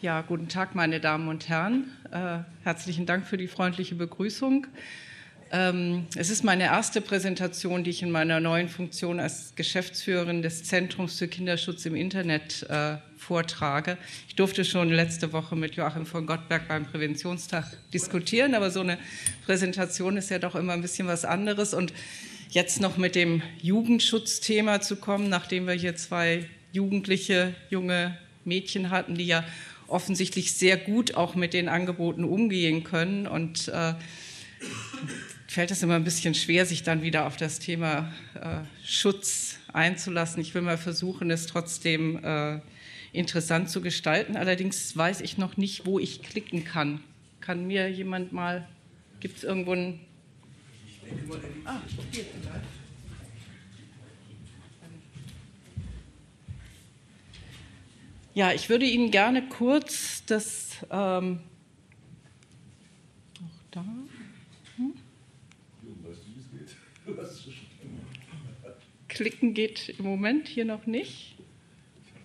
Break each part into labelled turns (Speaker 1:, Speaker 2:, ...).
Speaker 1: Ja, guten Tag, meine Damen und Herren. Äh, herzlichen Dank für die freundliche Begrüßung. Ähm, es ist meine erste Präsentation, die ich in meiner neuen Funktion als Geschäftsführerin des Zentrums für Kinderschutz im Internet äh, vortrage. Ich durfte schon letzte Woche mit Joachim von Gottberg beim Präventionstag diskutieren, aber so eine Präsentation ist ja doch immer ein bisschen was anderes. Und jetzt noch mit dem Jugendschutzthema zu kommen, nachdem wir hier zwei jugendliche, junge Mädchen hatten, die ja offensichtlich sehr gut auch mit den Angeboten umgehen können und äh, fällt es immer ein bisschen schwer, sich dann wieder auf das Thema äh, Schutz einzulassen. Ich will mal versuchen, es trotzdem äh, interessant zu gestalten. Allerdings weiß ich noch nicht, wo ich klicken kann. Kann mir jemand mal, gibt es irgendwo ein... Ah, hier Ja, ich würde Ihnen gerne kurz das... Ähm, noch da... Klicken geht im Moment hier noch nicht.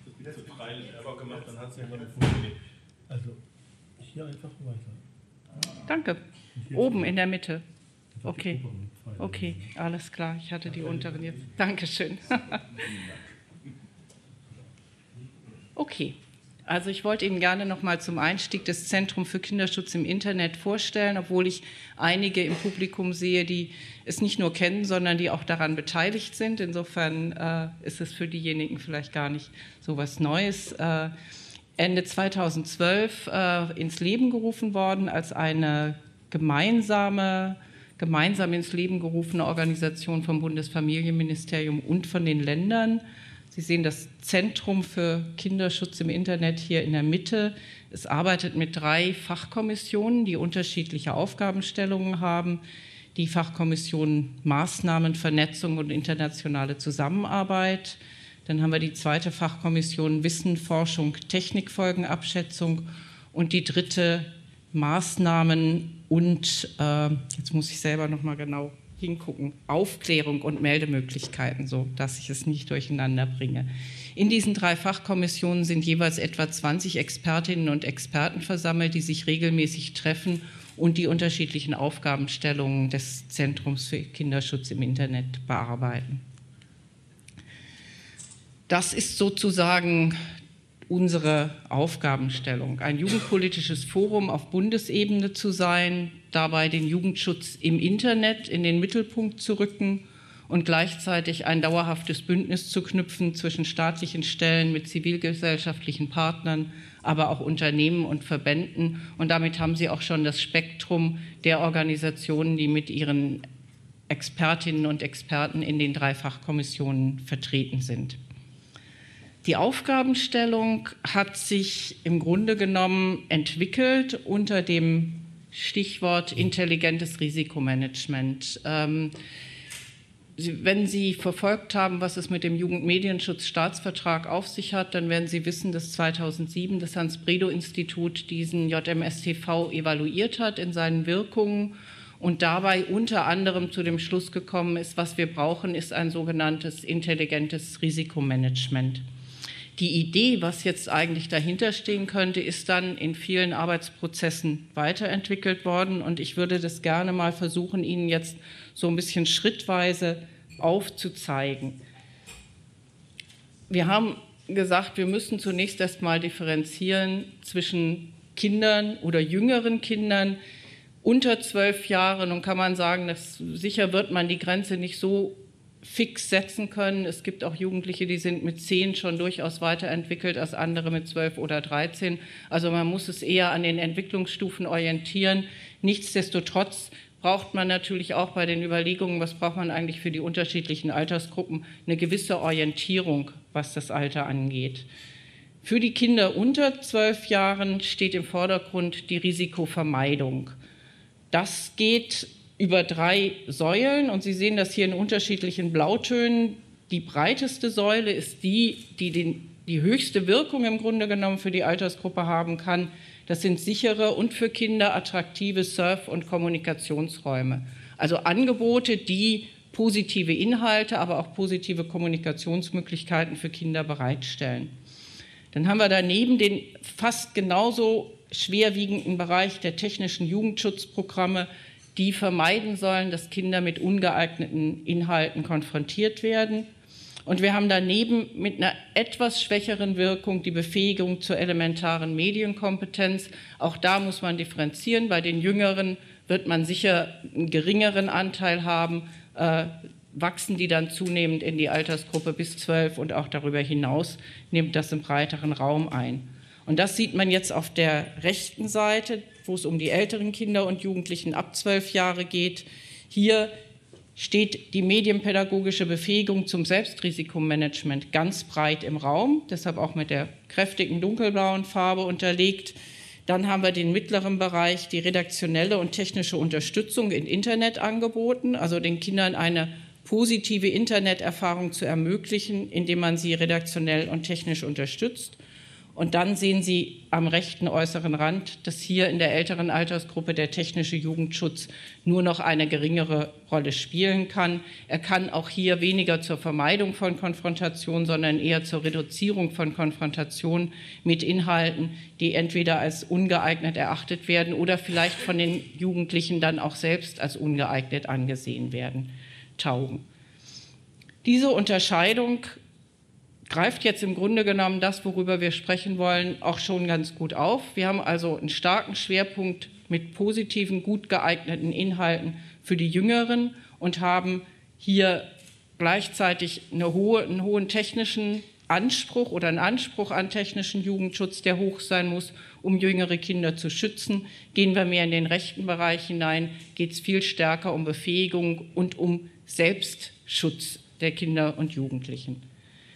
Speaker 1: Ich habe das wieder freilich einfach gemacht, dann hat es ja noch nicht funktioniert. Also hier einfach weiter. Danke. Oben in der Mitte. Okay. Okay, alles klar. Ich hatte die unteren jetzt. Dankeschön. Okay. Also ich wollte Ihnen gerne noch mal zum Einstieg das Zentrum für Kinderschutz im Internet vorstellen, obwohl ich einige im Publikum sehe, die es nicht nur kennen, sondern die auch daran beteiligt sind. Insofern äh, ist es für diejenigen vielleicht gar nicht so was Neues. Äh, Ende 2012 äh, ins Leben gerufen worden als eine gemeinsame gemeinsam ins Leben gerufene Organisation vom Bundesfamilienministerium und von den Ländern Sie sehen das Zentrum für Kinderschutz im Internet hier in der Mitte. Es arbeitet mit drei Fachkommissionen, die unterschiedliche Aufgabenstellungen haben. Die Fachkommission Maßnahmen, Vernetzung und internationale Zusammenarbeit. Dann haben wir die zweite Fachkommission Wissen, Forschung, Technikfolgenabschätzung und die dritte Maßnahmen und äh, jetzt muss ich selber noch mal genau hingucken, Aufklärung und Meldemöglichkeiten, so dass ich es nicht durcheinander bringe. In diesen drei Fachkommissionen sind jeweils etwa 20 Expertinnen und Experten versammelt, die sich regelmäßig treffen und die unterschiedlichen Aufgabenstellungen des Zentrums für Kinderschutz im Internet bearbeiten. Das ist sozusagen unsere Aufgabenstellung, ein jugendpolitisches Forum auf Bundesebene zu sein, dabei den Jugendschutz im Internet in den Mittelpunkt zu rücken und gleichzeitig ein dauerhaftes Bündnis zu knüpfen zwischen staatlichen Stellen mit zivilgesellschaftlichen Partnern, aber auch Unternehmen und Verbänden. Und damit haben Sie auch schon das Spektrum der Organisationen, die mit ihren Expertinnen und Experten in den drei Fachkommissionen vertreten sind. Die Aufgabenstellung hat sich im Grunde genommen entwickelt unter dem Stichwort intelligentes Risikomanagement. Ähm, wenn Sie verfolgt haben, was es mit dem Jugendmedienschutzstaatsvertrag auf sich hat, dann werden Sie wissen, dass 2007 das Hans-Bredow-Institut diesen JMSTV evaluiert hat in seinen Wirkungen und dabei unter anderem zu dem Schluss gekommen ist, was wir brauchen, ist ein sogenanntes intelligentes Risikomanagement. Die Idee, was jetzt eigentlich dahinter stehen könnte, ist dann in vielen Arbeitsprozessen weiterentwickelt worden. Und ich würde das gerne mal versuchen, Ihnen jetzt so ein bisschen schrittweise aufzuzeigen. Wir haben gesagt, wir müssen zunächst erstmal differenzieren zwischen Kindern oder jüngeren Kindern unter zwölf Jahren und kann man sagen, dass sicher wird man die Grenze nicht so fix setzen können. Es gibt auch Jugendliche, die sind mit zehn schon durchaus weiterentwickelt als andere mit zwölf oder dreizehn. Also man muss es eher an den Entwicklungsstufen orientieren. Nichtsdestotrotz braucht man natürlich auch bei den Überlegungen, was braucht man eigentlich für die unterschiedlichen Altersgruppen, eine gewisse Orientierung, was das Alter angeht. Für die Kinder unter zwölf Jahren steht im Vordergrund die Risikovermeidung. Das geht über drei Säulen und Sie sehen das hier in unterschiedlichen Blautönen. Die breiteste Säule ist die, die den, die höchste Wirkung im Grunde genommen für die Altersgruppe haben kann. Das sind sichere und für Kinder attraktive Surf- und Kommunikationsräume. Also Angebote, die positive Inhalte, aber auch positive Kommunikationsmöglichkeiten für Kinder bereitstellen. Dann haben wir daneben den fast genauso schwerwiegenden Bereich der technischen Jugendschutzprogramme, die vermeiden sollen, dass Kinder mit ungeeigneten Inhalten konfrontiert werden. Und wir haben daneben mit einer etwas schwächeren Wirkung die Befähigung zur elementaren Medienkompetenz. Auch da muss man differenzieren. Bei den Jüngeren wird man sicher einen geringeren Anteil haben, äh, wachsen die dann zunehmend in die Altersgruppe bis zwölf und auch darüber hinaus nimmt das einen breiteren Raum ein. Und das sieht man jetzt auf der rechten Seite, wo es um die älteren Kinder und Jugendlichen ab zwölf Jahre geht. Hier steht die medienpädagogische Befähigung zum Selbstrisikomanagement ganz breit im Raum, deshalb auch mit der kräftigen dunkelblauen Farbe unterlegt. Dann haben wir den mittleren Bereich, die redaktionelle und technische Unterstützung in Internetangeboten, also den Kindern eine positive Interneterfahrung zu ermöglichen, indem man sie redaktionell und technisch unterstützt. Und dann sehen Sie am rechten äußeren Rand, dass hier in der älteren Altersgruppe der technische Jugendschutz nur noch eine geringere Rolle spielen kann. Er kann auch hier weniger zur Vermeidung von Konfrontation, sondern eher zur Reduzierung von Konfrontation mit Inhalten, die entweder als ungeeignet erachtet werden oder vielleicht von den Jugendlichen dann auch selbst als ungeeignet angesehen werden, taugen. Diese Unterscheidung greift jetzt im Grunde genommen das, worüber wir sprechen wollen, auch schon ganz gut auf. Wir haben also einen starken Schwerpunkt mit positiven, gut geeigneten Inhalten für die Jüngeren und haben hier gleichzeitig eine hohe, einen hohen technischen Anspruch oder einen Anspruch an technischen Jugendschutz, der hoch sein muss, um jüngere Kinder zu schützen. Gehen wir mehr in den rechten Bereich hinein, geht es viel stärker um Befähigung und um Selbstschutz der Kinder und Jugendlichen.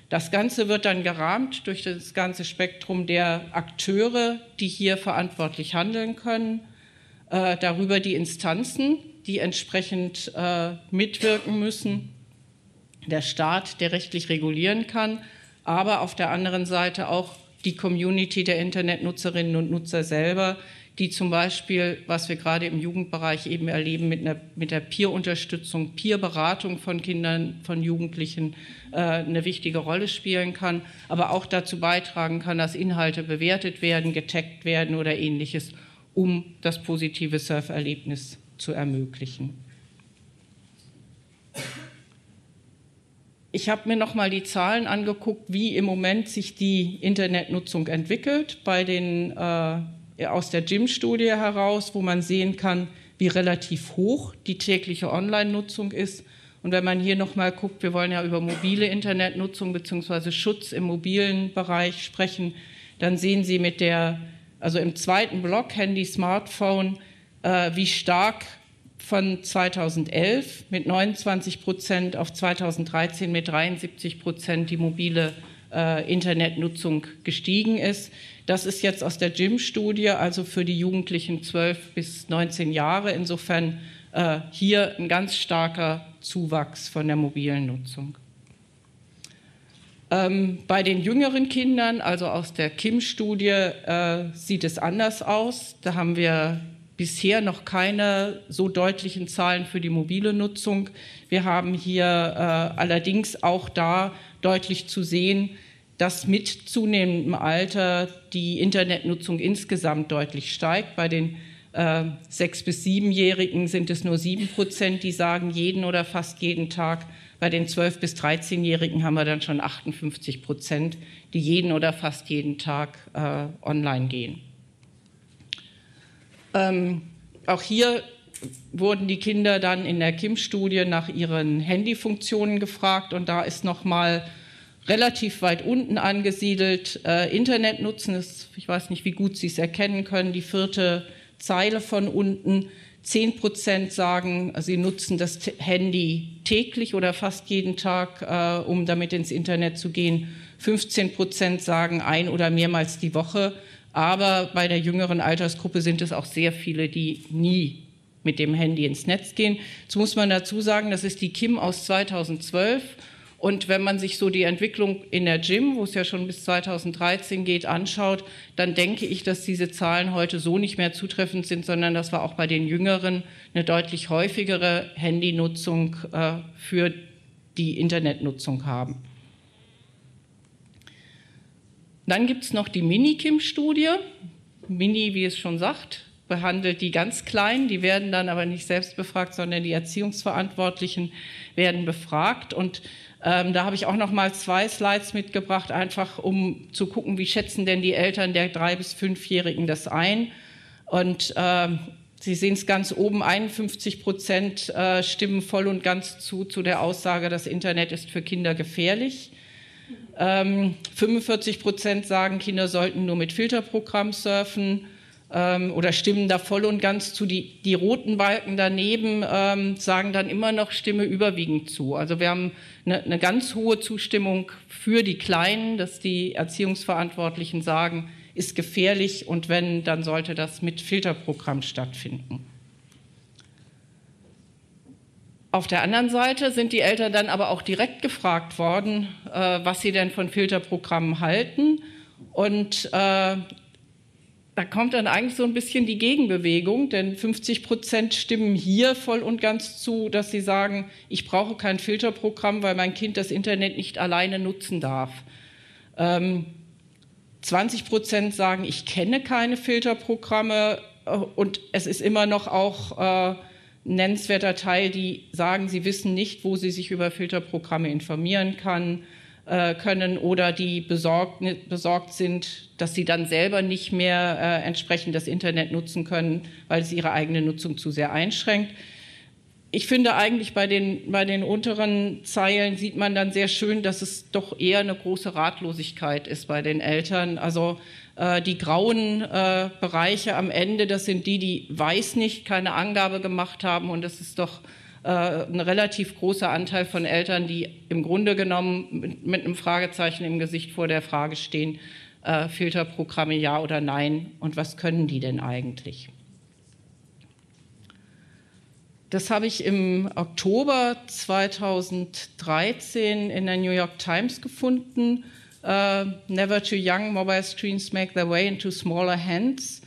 Speaker 1: Das Ganze wird dann gerahmt durch das ganze Spektrum der Akteure, die hier verantwortlich handeln können, äh, darüber die Instanzen, die entsprechend äh, mitwirken müssen, der Staat, der rechtlich regulieren kann, aber auf der anderen Seite auch die Community der Internetnutzerinnen und Nutzer selber, die zum Beispiel, was wir gerade im Jugendbereich eben erleben, mit, einer, mit der Peer-Unterstützung, Peer-Beratung von Kindern, von Jugendlichen äh, eine wichtige Rolle spielen kann, aber auch dazu beitragen kann, dass Inhalte bewertet werden, getaggt werden oder ähnliches, um das positive Surferlebnis zu ermöglichen. Ich habe mir noch mal die Zahlen angeguckt, wie im Moment sich die Internetnutzung entwickelt bei den äh, aus der GYM-Studie heraus, wo man sehen kann, wie relativ hoch die tägliche Online-Nutzung ist. Und wenn man hier nochmal guckt, wir wollen ja über mobile Internetnutzung bzw. Schutz im mobilen Bereich sprechen, dann sehen Sie mit der, also im zweiten Block Handy, Smartphone, äh, wie stark von 2011 mit 29 Prozent auf 2013 mit 73 Prozent die mobile äh, Internetnutzung gestiegen ist. Das ist jetzt aus der GYM-Studie, also für die Jugendlichen 12 bis 19 Jahre. Insofern äh, hier ein ganz starker Zuwachs von der mobilen Nutzung. Ähm, bei den jüngeren Kindern, also aus der KIM-Studie, äh, sieht es anders aus. Da haben wir bisher noch keine so deutlichen Zahlen für die mobile Nutzung. Wir haben hier äh, allerdings auch da deutlich zu sehen, dass mit zunehmendem Alter die Internetnutzung insgesamt deutlich steigt. Bei den äh, sechs- bis siebenjährigen sind es nur sieben Prozent, die sagen jeden oder fast jeden Tag. Bei den zwölf- bis dreizehnjährigen haben wir dann schon 58 Prozent, die jeden oder fast jeden Tag äh, online gehen. Ähm, auch hier wurden die Kinder dann in der KIM-Studie nach ihren Handyfunktionen gefragt und da ist nochmal mal relativ weit unten angesiedelt. Äh, Internet nutzen ist, ich weiß nicht, wie gut Sie es erkennen können, die vierte Zeile von unten. Zehn Prozent sagen, sie nutzen das Handy täglich oder fast jeden Tag, äh, um damit ins Internet zu gehen. 15 Prozent sagen ein oder mehrmals die Woche. Aber bei der jüngeren Altersgruppe sind es auch sehr viele, die nie mit dem Handy ins Netz gehen. Jetzt muss man dazu sagen, das ist die Kim aus 2012 und wenn man sich so die Entwicklung in der Gym, wo es ja schon bis 2013 geht, anschaut, dann denke ich, dass diese Zahlen heute so nicht mehr zutreffend sind, sondern dass wir auch bei den Jüngeren eine deutlich häufigere Handynutzung äh, für die Internetnutzung haben. Dann gibt es noch die Mini-Kim-Studie. Mini, wie es schon sagt, behandelt die ganz Kleinen. Die werden dann aber nicht selbst befragt, sondern die Erziehungsverantwortlichen werden befragt. Und ähm, da habe ich auch noch mal zwei Slides mitgebracht, einfach um zu gucken, wie schätzen denn die Eltern der drei bis fünfjährigen das ein. Und äh, Sie sehen es ganz oben, 51 Prozent äh, stimmen voll und ganz zu, zu der Aussage, das Internet ist für Kinder gefährlich. Ähm, 45 Prozent sagen, Kinder sollten nur mit Filterprogramm surfen ähm, oder stimmen da voll und ganz zu. Die, die roten Balken daneben ähm, sagen dann immer noch Stimme überwiegend zu. Also wir haben eine, eine ganz hohe Zustimmung für die Kleinen, dass die Erziehungsverantwortlichen sagen, ist gefährlich und wenn, dann sollte das mit Filterprogramm stattfinden. Auf der anderen Seite sind die Eltern dann aber auch direkt gefragt worden, äh, was sie denn von Filterprogrammen halten. Und äh, da kommt dann eigentlich so ein bisschen die Gegenbewegung, denn 50 Prozent stimmen hier voll und ganz zu, dass sie sagen, ich brauche kein Filterprogramm, weil mein Kind das Internet nicht alleine nutzen darf. Ähm, 20 Prozent sagen, ich kenne keine Filterprogramme äh, und es ist immer noch auch äh, ein nennenswerter Teil, die sagen, sie wissen nicht, wo sie sich über Filterprogramme informieren kann, äh, können oder die besorgt, besorgt sind, dass sie dann selber nicht mehr äh, entsprechend das Internet nutzen können, weil es ihre eigene Nutzung zu sehr einschränkt ich finde eigentlich bei den, bei den unteren Zeilen sieht man dann sehr schön, dass es doch eher eine große Ratlosigkeit ist bei den Eltern. Also äh, die grauen äh, Bereiche am Ende, das sind die, die weiß nicht, keine Angabe gemacht haben. Und das ist doch ein relativ großer Anteil von Eltern, die im Grunde genommen mit, mit einem Fragezeichen im Gesicht vor der Frage stehen, äh, Filterprogramme ja oder nein und was können die denn eigentlich? Das habe ich im Oktober 2013 in der New York Times gefunden. Uh, Never Too Young, Mobile Screens Make Their Way into Smaller Hands.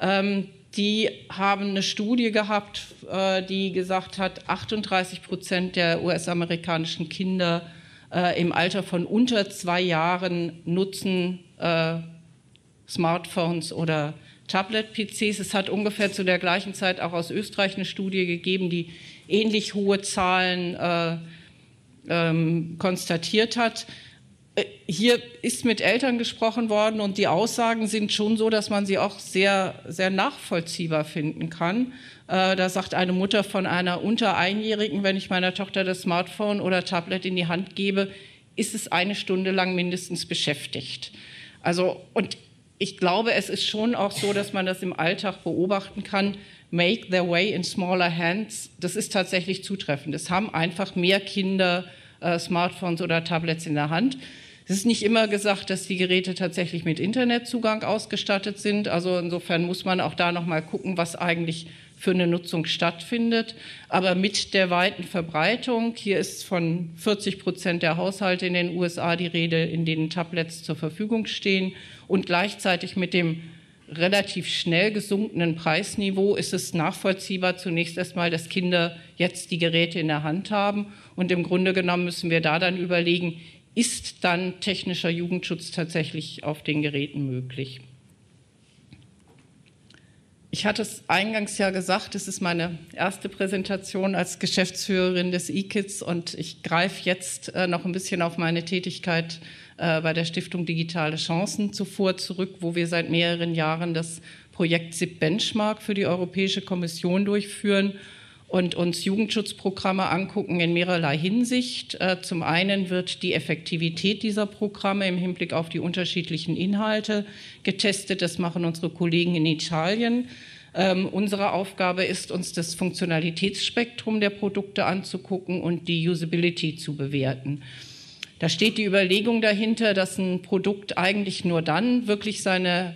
Speaker 1: Ähm, die haben eine Studie gehabt, äh, die gesagt hat, 38 Prozent der US-amerikanischen Kinder äh, im Alter von unter zwei Jahren nutzen äh, Smartphones oder Tablet-PCs. Es hat ungefähr zu der gleichen Zeit auch aus Österreich eine Studie gegeben, die ähnlich hohe Zahlen äh, ähm, konstatiert hat. Äh, hier ist mit Eltern gesprochen worden und die Aussagen sind schon so, dass man sie auch sehr, sehr nachvollziehbar finden kann. Äh, da sagt eine Mutter von einer unter Einjährigen, wenn ich meiner Tochter das Smartphone oder Tablet in die Hand gebe, ist es eine Stunde lang mindestens beschäftigt. Also, und ich glaube, es ist schon auch so, dass man das im Alltag beobachten kann. Make their way in smaller hands. Das ist tatsächlich zutreffend. Es haben einfach mehr Kinder äh, Smartphones oder Tablets in der Hand. Es ist nicht immer gesagt, dass die Geräte tatsächlich mit Internetzugang ausgestattet sind. Also insofern muss man auch da noch mal gucken, was eigentlich für eine Nutzung stattfindet. Aber mit der weiten Verbreitung, hier ist von 40 Prozent der Haushalte in den USA die Rede, in denen Tablets zur Verfügung stehen und gleichzeitig mit dem relativ schnell gesunkenen Preisniveau ist es nachvollziehbar zunächst erstmal, dass Kinder jetzt die Geräte in der Hand haben. Und im Grunde genommen müssen wir da dann überlegen, ist dann technischer Jugendschutz tatsächlich auf den Geräten möglich? Ich hatte es eingangs ja gesagt, es ist meine erste Präsentation als Geschäftsführerin des eKids und ich greife jetzt äh, noch ein bisschen auf meine Tätigkeit äh, bei der Stiftung Digitale Chancen zuvor zurück, wo wir seit mehreren Jahren das Projekt SIP Benchmark für die Europäische Kommission durchführen und uns Jugendschutzprogramme angucken in mehrerlei Hinsicht. Äh, zum einen wird die Effektivität dieser Programme im Hinblick auf die unterschiedlichen Inhalte getestet. Das machen unsere Kollegen in Italien. Ähm, unsere Aufgabe ist, uns das Funktionalitätsspektrum der Produkte anzugucken und die Usability zu bewerten. Da steht die Überlegung dahinter, dass ein Produkt eigentlich nur dann wirklich seine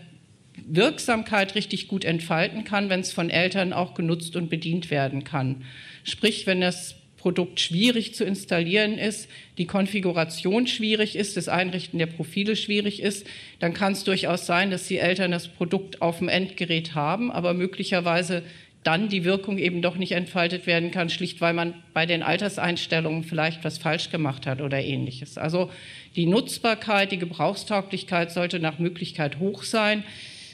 Speaker 1: Wirksamkeit richtig gut entfalten kann, wenn es von Eltern auch genutzt und bedient werden kann. Sprich, wenn das Produkt schwierig zu installieren ist, die Konfiguration schwierig ist, das Einrichten der Profile schwierig ist, dann kann es durchaus sein, dass die Eltern das Produkt auf dem Endgerät haben, aber möglicherweise dann die Wirkung eben doch nicht entfaltet werden kann, schlicht weil man bei den Alterseinstellungen vielleicht was falsch gemacht hat oder ähnliches. Also die Nutzbarkeit, die Gebrauchstauglichkeit sollte nach Möglichkeit hoch sein.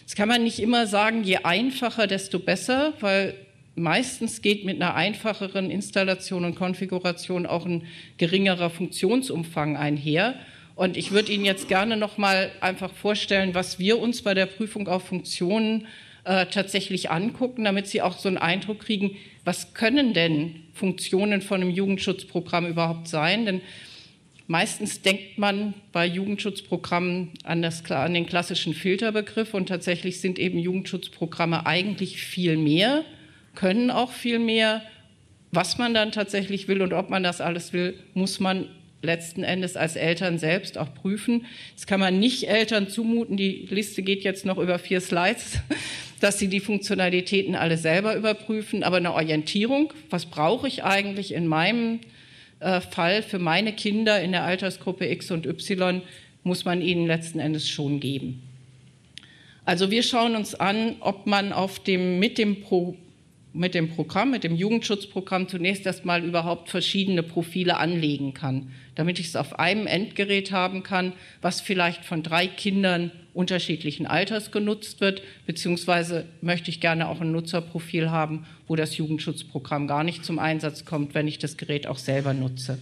Speaker 1: Das kann man nicht immer sagen, je einfacher, desto besser, weil meistens geht mit einer einfacheren Installation und Konfiguration auch ein geringerer Funktionsumfang einher. Und ich würde Ihnen jetzt gerne noch mal einfach vorstellen, was wir uns bei der Prüfung auf Funktionen äh, tatsächlich angucken, damit Sie auch so einen Eindruck kriegen, was können denn Funktionen von einem Jugendschutzprogramm überhaupt sein? Denn meistens denkt man bei Jugendschutzprogrammen an, das, an den klassischen Filterbegriff und tatsächlich sind eben Jugendschutzprogramme eigentlich viel mehr, können auch viel mehr. Was man dann tatsächlich will und ob man das alles will, muss man letzten Endes als Eltern selbst auch prüfen. Das kann man nicht Eltern zumuten. Die Liste geht jetzt noch über vier Slides, dass sie die Funktionalitäten alle selber überprüfen. Aber eine Orientierung, was brauche ich eigentlich in meinem äh, Fall für meine Kinder in der Altersgruppe X und Y, muss man ihnen letzten Endes schon geben. Also wir schauen uns an, ob man auf dem, mit dem Pro mit dem Programm, mit dem Jugendschutzprogramm zunächst erstmal überhaupt verschiedene Profile anlegen kann, damit ich es auf einem Endgerät haben kann, was vielleicht von drei Kindern unterschiedlichen Alters genutzt wird, beziehungsweise möchte ich gerne auch ein Nutzerprofil haben, wo das Jugendschutzprogramm gar nicht zum Einsatz kommt, wenn ich das Gerät auch selber nutze.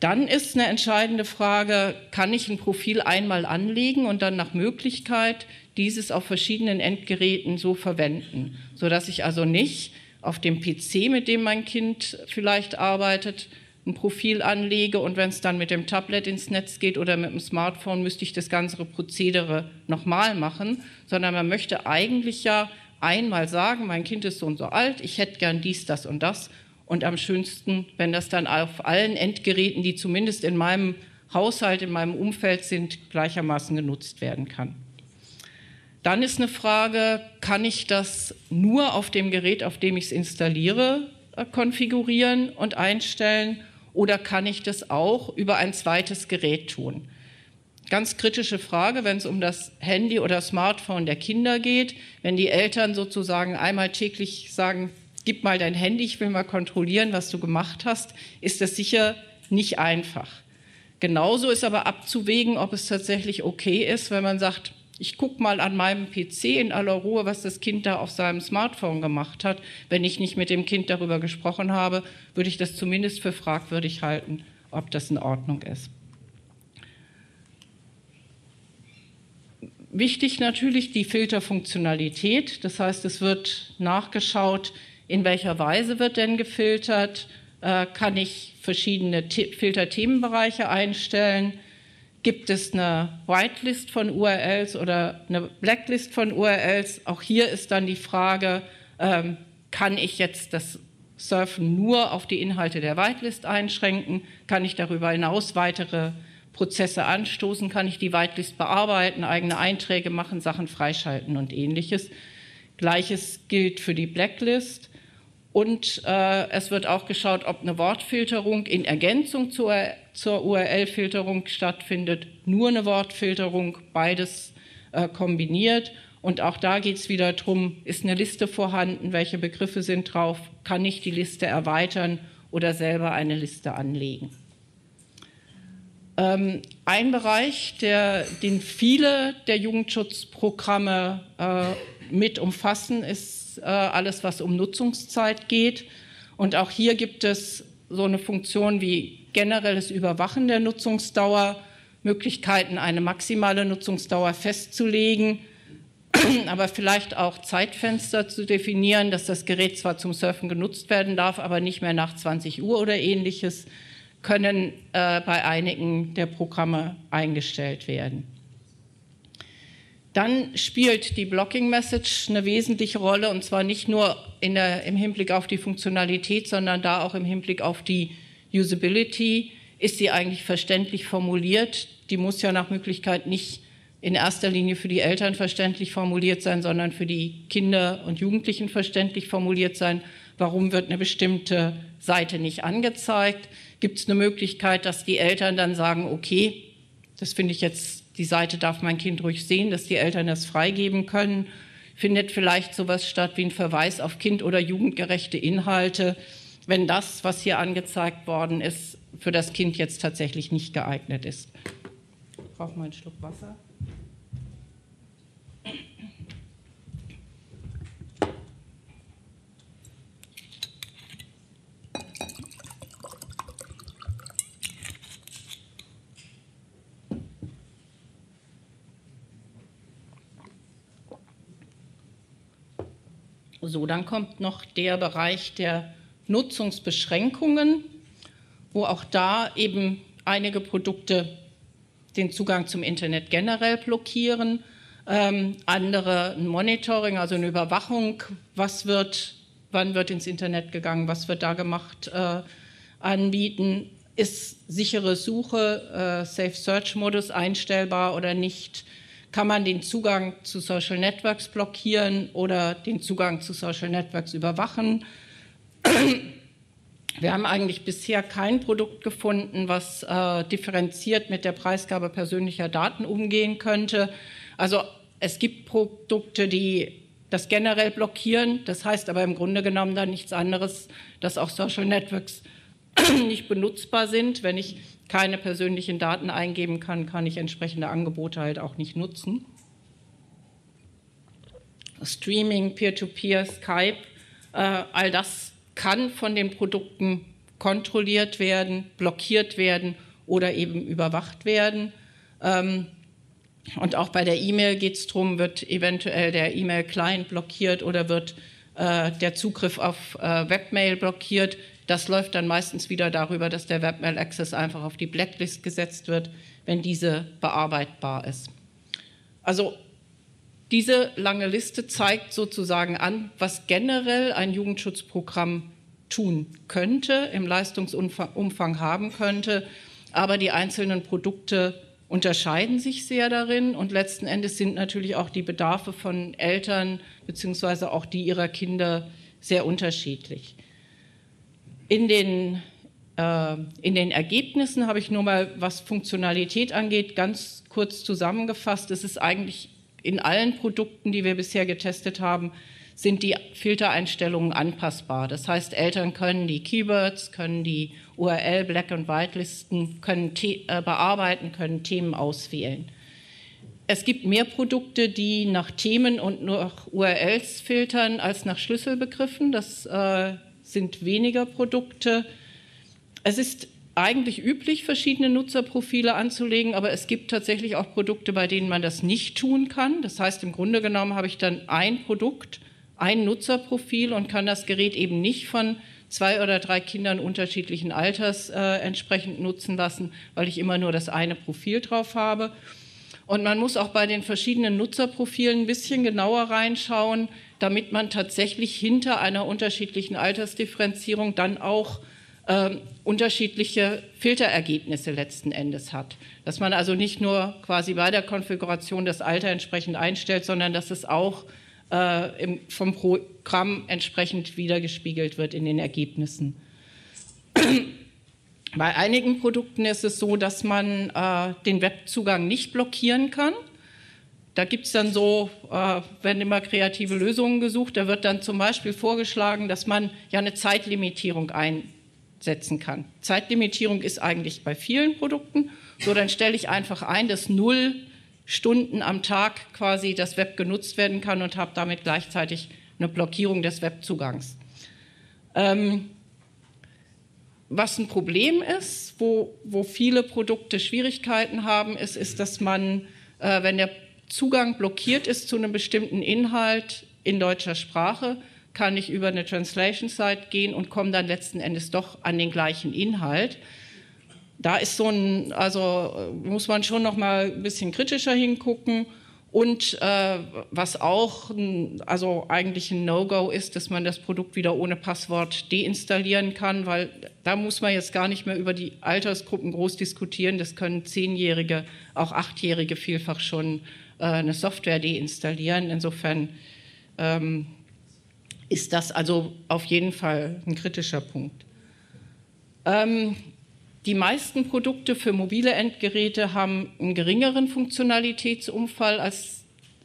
Speaker 1: Dann ist eine entscheidende Frage, kann ich ein Profil einmal anlegen und dann nach Möglichkeit dieses auf verschiedenen Endgeräten so verwenden, sodass ich also nicht auf dem PC, mit dem mein Kind vielleicht arbeitet, ein Profil anlege und wenn es dann mit dem Tablet ins Netz geht oder mit dem Smartphone, müsste ich das ganze Prozedere nochmal machen, sondern man möchte eigentlich ja einmal sagen, mein Kind ist so und so alt, ich hätte gern dies, das und das und am schönsten, wenn das dann auf allen Endgeräten, die zumindest in meinem Haushalt, in meinem Umfeld sind, gleichermaßen genutzt werden kann. Dann ist eine Frage, kann ich das nur auf dem Gerät, auf dem ich es installiere, äh, konfigurieren und einstellen oder kann ich das auch über ein zweites Gerät tun? Ganz kritische Frage, wenn es um das Handy oder Smartphone der Kinder geht, wenn die Eltern sozusagen einmal täglich sagen, gib mal dein Handy, ich will mal kontrollieren, was du gemacht hast, ist das sicher nicht einfach. Genauso ist aber abzuwägen, ob es tatsächlich okay ist, wenn man sagt, ich gucke mal an meinem PC in aller Ruhe, was das Kind da auf seinem Smartphone gemacht hat. Wenn ich nicht mit dem Kind darüber gesprochen habe, würde ich das zumindest für fragwürdig halten, ob das in Ordnung ist. Wichtig natürlich die Filterfunktionalität. Das heißt, es wird nachgeschaut, in welcher Weise wird denn gefiltert? Äh, kann ich verschiedene Filterthemenbereiche einstellen? Gibt es eine Whitelist von URLs oder eine Blacklist von URLs? Auch hier ist dann die Frage, ähm, kann ich jetzt das Surfen nur auf die Inhalte der Whitelist einschränken? Kann ich darüber hinaus weitere Prozesse anstoßen? Kann ich die Whitelist bearbeiten, eigene Einträge machen, Sachen freischalten und ähnliches? Gleiches gilt für die Blacklist. Und äh, es wird auch geschaut, ob eine Wortfilterung in Ergänzung zur, zur URL-Filterung stattfindet, nur eine Wortfilterung, beides äh, kombiniert. Und auch da geht es wieder darum, ist eine Liste vorhanden, welche Begriffe sind drauf, kann ich die Liste erweitern oder selber eine Liste anlegen. Ähm, ein Bereich, der, den viele der Jugendschutzprogramme äh, mit umfassen, ist äh, alles, was um Nutzungszeit geht. Und auch hier gibt es so eine Funktion wie generelles Überwachen der Nutzungsdauer, Möglichkeiten, eine maximale Nutzungsdauer festzulegen, aber vielleicht auch Zeitfenster zu definieren, dass das Gerät zwar zum Surfen genutzt werden darf, aber nicht mehr nach 20 Uhr oder ähnliches, können äh, bei einigen der Programme eingestellt werden. Dann spielt die Blocking Message eine wesentliche Rolle und zwar nicht nur der, im Hinblick auf die Funktionalität, sondern da auch im Hinblick auf die Usability. Ist sie eigentlich verständlich formuliert? Die muss ja nach Möglichkeit nicht in erster Linie für die Eltern verständlich formuliert sein, sondern für die Kinder und Jugendlichen verständlich formuliert sein. Warum wird eine bestimmte Seite nicht angezeigt? Gibt es eine Möglichkeit, dass die Eltern dann sagen, okay, das finde ich jetzt die Seite darf mein Kind ruhig sehen, dass die Eltern das freigeben können. findet vielleicht sowas statt wie ein Verweis auf kind- oder jugendgerechte Inhalte, wenn das, was hier angezeigt worden ist, für das Kind jetzt tatsächlich nicht geeignet ist. Ich brauche mal einen Schluck Wasser. So, dann kommt noch der Bereich der Nutzungsbeschränkungen, wo auch da eben einige Produkte den Zugang zum Internet generell blockieren, ähm, andere ein Monitoring, also eine Überwachung, was wird, wann wird ins Internet gegangen, was wird da gemacht, äh, anbieten, ist sichere Suche, äh, Safe Search Modus einstellbar oder nicht, kann man den Zugang zu Social Networks blockieren oder den Zugang zu Social Networks überwachen. Wir haben eigentlich bisher kein Produkt gefunden, was äh, differenziert mit der Preisgabe persönlicher Daten umgehen könnte. Also es gibt Produkte, die das generell blockieren. Das heißt aber im Grunde genommen dann nichts anderes, dass auch Social Networks nicht benutzbar sind, wenn ich keine persönlichen Daten eingeben kann, kann ich entsprechende Angebote halt auch nicht nutzen. Streaming, Peer-to-Peer, -Peer, Skype, äh, all das kann von den Produkten kontrolliert werden, blockiert werden oder eben überwacht werden. Ähm, und auch bei der E-Mail geht es darum, wird eventuell der E-Mail-Client blockiert oder wird äh, der Zugriff auf äh, Webmail blockiert. Das läuft dann meistens wieder darüber, dass der Webmail Access einfach auf die Blacklist gesetzt wird, wenn diese bearbeitbar ist. Also diese lange Liste zeigt sozusagen an, was generell ein Jugendschutzprogramm tun könnte, im Leistungsumfang haben könnte, aber die einzelnen Produkte unterscheiden sich sehr darin und letzten Endes sind natürlich auch die Bedarfe von Eltern beziehungsweise auch die ihrer Kinder sehr unterschiedlich. In den, äh, in den Ergebnissen habe ich nur mal, was Funktionalität angeht, ganz kurz zusammengefasst. Es ist eigentlich in allen Produkten, die wir bisher getestet haben, sind die Filtereinstellungen anpassbar. Das heißt, Eltern können die Keywords, können die URL Black and White Listen, können äh, bearbeiten, können Themen auswählen. Es gibt mehr Produkte, die nach Themen und nach URLs filtern als nach Schlüsselbegriffen. Das äh, sind weniger Produkte. Es ist eigentlich üblich, verschiedene Nutzerprofile anzulegen, aber es gibt tatsächlich auch Produkte, bei denen man das nicht tun kann. Das heißt, im Grunde genommen habe ich dann ein Produkt, ein Nutzerprofil und kann das Gerät eben nicht von zwei oder drei Kindern unterschiedlichen Alters äh, entsprechend nutzen lassen, weil ich immer nur das eine Profil drauf habe. Und man muss auch bei den verschiedenen Nutzerprofilen ein bisschen genauer reinschauen, damit man tatsächlich hinter einer unterschiedlichen Altersdifferenzierung dann auch äh, unterschiedliche Filterergebnisse letzten Endes hat. Dass man also nicht nur quasi bei der Konfiguration das Alter entsprechend einstellt, sondern dass es auch äh, im, vom Programm entsprechend wiedergespiegelt wird in den Ergebnissen. Bei einigen Produkten ist es so, dass man äh, den Webzugang nicht blockieren kann. Da gibt es dann so, äh, werden immer kreative Lösungen gesucht. Da wird dann zum Beispiel vorgeschlagen, dass man ja eine Zeitlimitierung einsetzen kann. Zeitlimitierung ist eigentlich bei vielen Produkten. So, dann stelle ich einfach ein, dass null Stunden am Tag quasi das Web genutzt werden kann und habe damit gleichzeitig eine Blockierung des Webzugangs. Ähm, was ein Problem ist, wo, wo viele Produkte Schwierigkeiten haben, ist, ist dass man, äh, wenn der Zugang blockiert ist zu einem bestimmten Inhalt in deutscher Sprache, kann ich über eine Translation Site gehen und komme dann letzten Endes doch an den gleichen Inhalt. Da ist so ein, also muss man schon noch mal ein bisschen kritischer hingucken. Und äh, was auch also eigentlich ein No-Go ist, dass man das Produkt wieder ohne Passwort deinstallieren kann, weil da muss man jetzt gar nicht mehr über die Altersgruppen groß diskutieren. Das können Zehnjährige, auch Achtjährige vielfach schon äh, eine Software deinstallieren. Insofern ähm, ist das also auf jeden Fall ein kritischer Punkt. Ähm, die meisten Produkte für mobile Endgeräte haben einen geringeren Funktionalitätsumfall als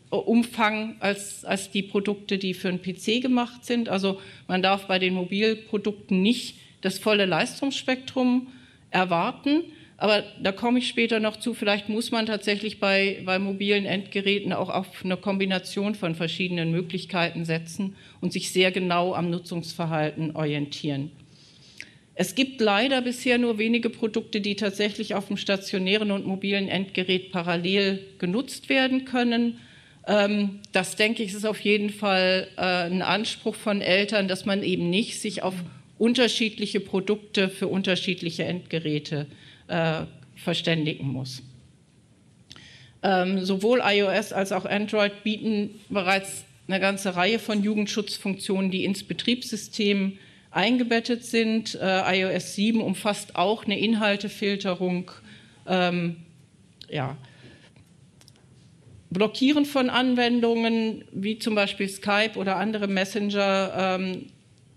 Speaker 1: Umfang als, als die Produkte, die für einen PC gemacht sind. Also man darf bei den Mobilprodukten nicht das volle Leistungsspektrum erwarten. Aber da komme ich später noch zu. Vielleicht muss man tatsächlich bei, bei mobilen Endgeräten auch auf eine Kombination von verschiedenen Möglichkeiten setzen und sich sehr genau am Nutzungsverhalten orientieren. Es gibt leider bisher nur wenige Produkte, die tatsächlich auf dem stationären und mobilen Endgerät parallel genutzt werden können. Ähm, das denke ich, ist auf jeden Fall äh, ein Anspruch von Eltern, dass man eben nicht sich auf unterschiedliche Produkte für unterschiedliche Endgeräte äh, verständigen muss. Ähm, sowohl iOS als auch Android bieten bereits eine ganze Reihe von Jugendschutzfunktionen, die ins Betriebssystem eingebettet sind. Äh, iOS 7 umfasst auch eine Inhaltefilterung. Ähm, ja. Blockieren von Anwendungen wie zum Beispiel Skype oder andere Messenger ähm,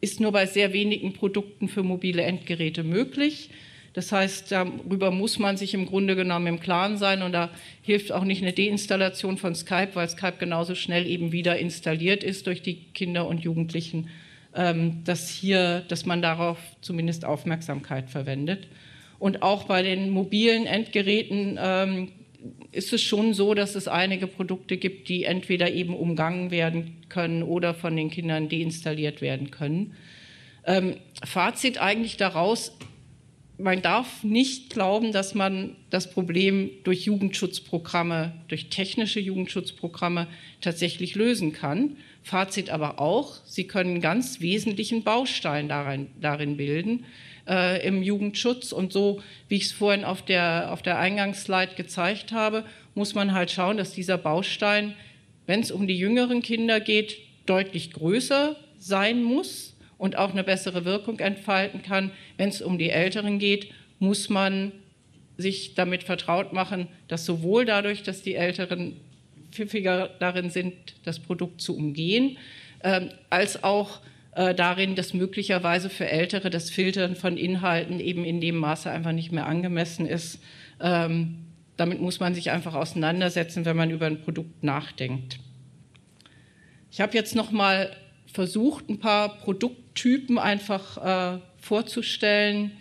Speaker 1: ist nur bei sehr wenigen Produkten für mobile Endgeräte möglich. Das heißt, darüber muss man sich im Grunde genommen im Klaren sein und da hilft auch nicht eine Deinstallation von Skype, weil Skype genauso schnell eben wieder installiert ist durch die Kinder und Jugendlichen ähm, dass hier, dass man darauf zumindest Aufmerksamkeit verwendet. Und auch bei den mobilen Endgeräten ähm, ist es schon so, dass es einige Produkte gibt, die entweder eben umgangen werden können oder von den Kindern deinstalliert werden können. Ähm, Fazit eigentlich daraus, man darf nicht glauben, dass man das Problem durch Jugendschutzprogramme, durch technische Jugendschutzprogramme tatsächlich lösen kann. Fazit aber auch, sie können ganz wesentlichen Baustein darin, darin bilden äh, im Jugendschutz. Und so, wie ich es vorhin auf der, auf der Eingangsslide gezeigt habe, muss man halt schauen, dass dieser Baustein, wenn es um die jüngeren Kinder geht, deutlich größer sein muss und auch eine bessere Wirkung entfalten kann. Wenn es um die Älteren geht, muss man sich damit vertraut machen, dass sowohl dadurch, dass die Älteren pfiffiger darin sind, das Produkt zu umgehen, ähm, als auch äh, darin, dass möglicherweise für Ältere das Filtern von Inhalten eben in dem Maße einfach nicht mehr angemessen ist. Ähm, damit muss man sich einfach auseinandersetzen, wenn man über ein Produkt nachdenkt. Ich habe jetzt noch mal versucht, ein paar Produkttypen einfach äh, vorzustellen,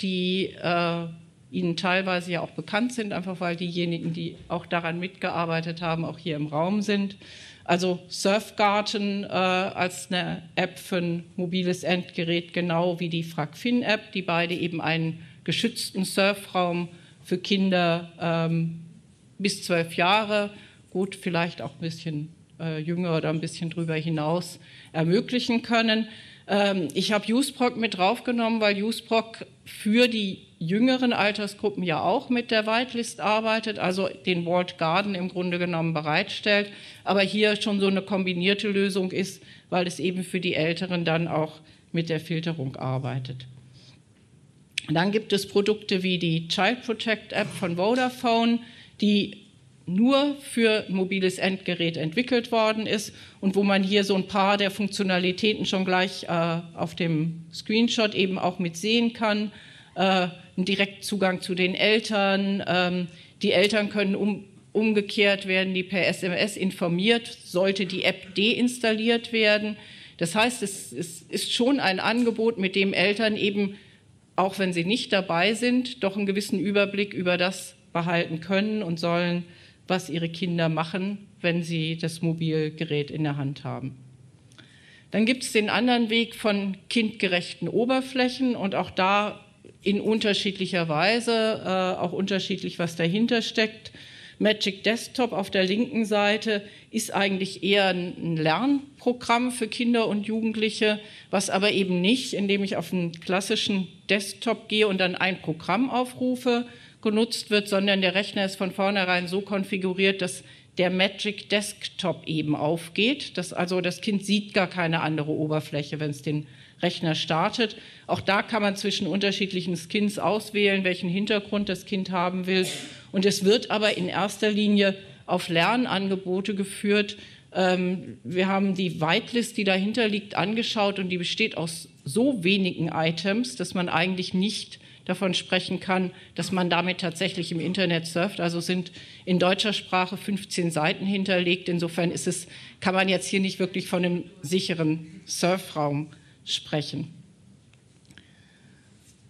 Speaker 1: die äh, Ihnen teilweise ja auch bekannt sind, einfach weil diejenigen, die auch daran mitgearbeitet haben, auch hier im Raum sind. Also Surfgarten äh, als eine App für ein mobiles Endgerät, genau wie die FragFin-App, die beide eben einen geschützten Surfraum für Kinder ähm, bis zwölf Jahre, gut, vielleicht auch ein bisschen äh, jünger oder ein bisschen drüber hinaus ermöglichen können. Ähm, ich habe USPROC mit draufgenommen, weil USPROC für die jüngeren Altersgruppen ja auch mit der Whitelist arbeitet, also den Walled Garden im Grunde genommen bereitstellt, aber hier schon so eine kombinierte Lösung ist, weil es eben für die Älteren dann auch mit der Filterung arbeitet. Dann gibt es Produkte wie die Child Protect App von Vodafone, die nur für mobiles Endgerät entwickelt worden ist und wo man hier so ein paar der Funktionalitäten schon gleich äh, auf dem Screenshot eben auch mit sehen kann. Äh, einen Direktzugang zu den Eltern. Ähm, die Eltern können um, umgekehrt werden, die per SMS informiert, sollte die App deinstalliert werden. Das heißt, es, es ist schon ein Angebot, mit dem Eltern eben, auch wenn sie nicht dabei sind, doch einen gewissen Überblick über das behalten können und sollen, was ihre Kinder machen, wenn sie das Mobilgerät in der Hand haben. Dann gibt es den anderen Weg von kindgerechten Oberflächen und auch da in unterschiedlicher Weise, äh, auch unterschiedlich, was dahinter steckt. Magic Desktop auf der linken Seite ist eigentlich eher ein Lernprogramm für Kinder und Jugendliche, was aber eben nicht, indem ich auf einen klassischen Desktop gehe und dann ein Programm aufrufe, genutzt wird, sondern der Rechner ist von vornherein so konfiguriert, dass der Magic Desktop eben aufgeht. Das, also das Kind sieht gar keine andere Oberfläche, wenn es den Rechner startet. Auch da kann man zwischen unterschiedlichen Skins auswählen, welchen Hintergrund das Kind haben will. Und es wird aber in erster Linie auf Lernangebote geführt. Ähm, wir haben die Whitelist, die dahinter liegt, angeschaut und die besteht aus so wenigen Items, dass man eigentlich nicht davon sprechen kann, dass man damit tatsächlich im Internet surft. Also sind in deutscher Sprache 15 Seiten hinterlegt. Insofern ist es, kann man jetzt hier nicht wirklich von einem sicheren Surfraum sprechen.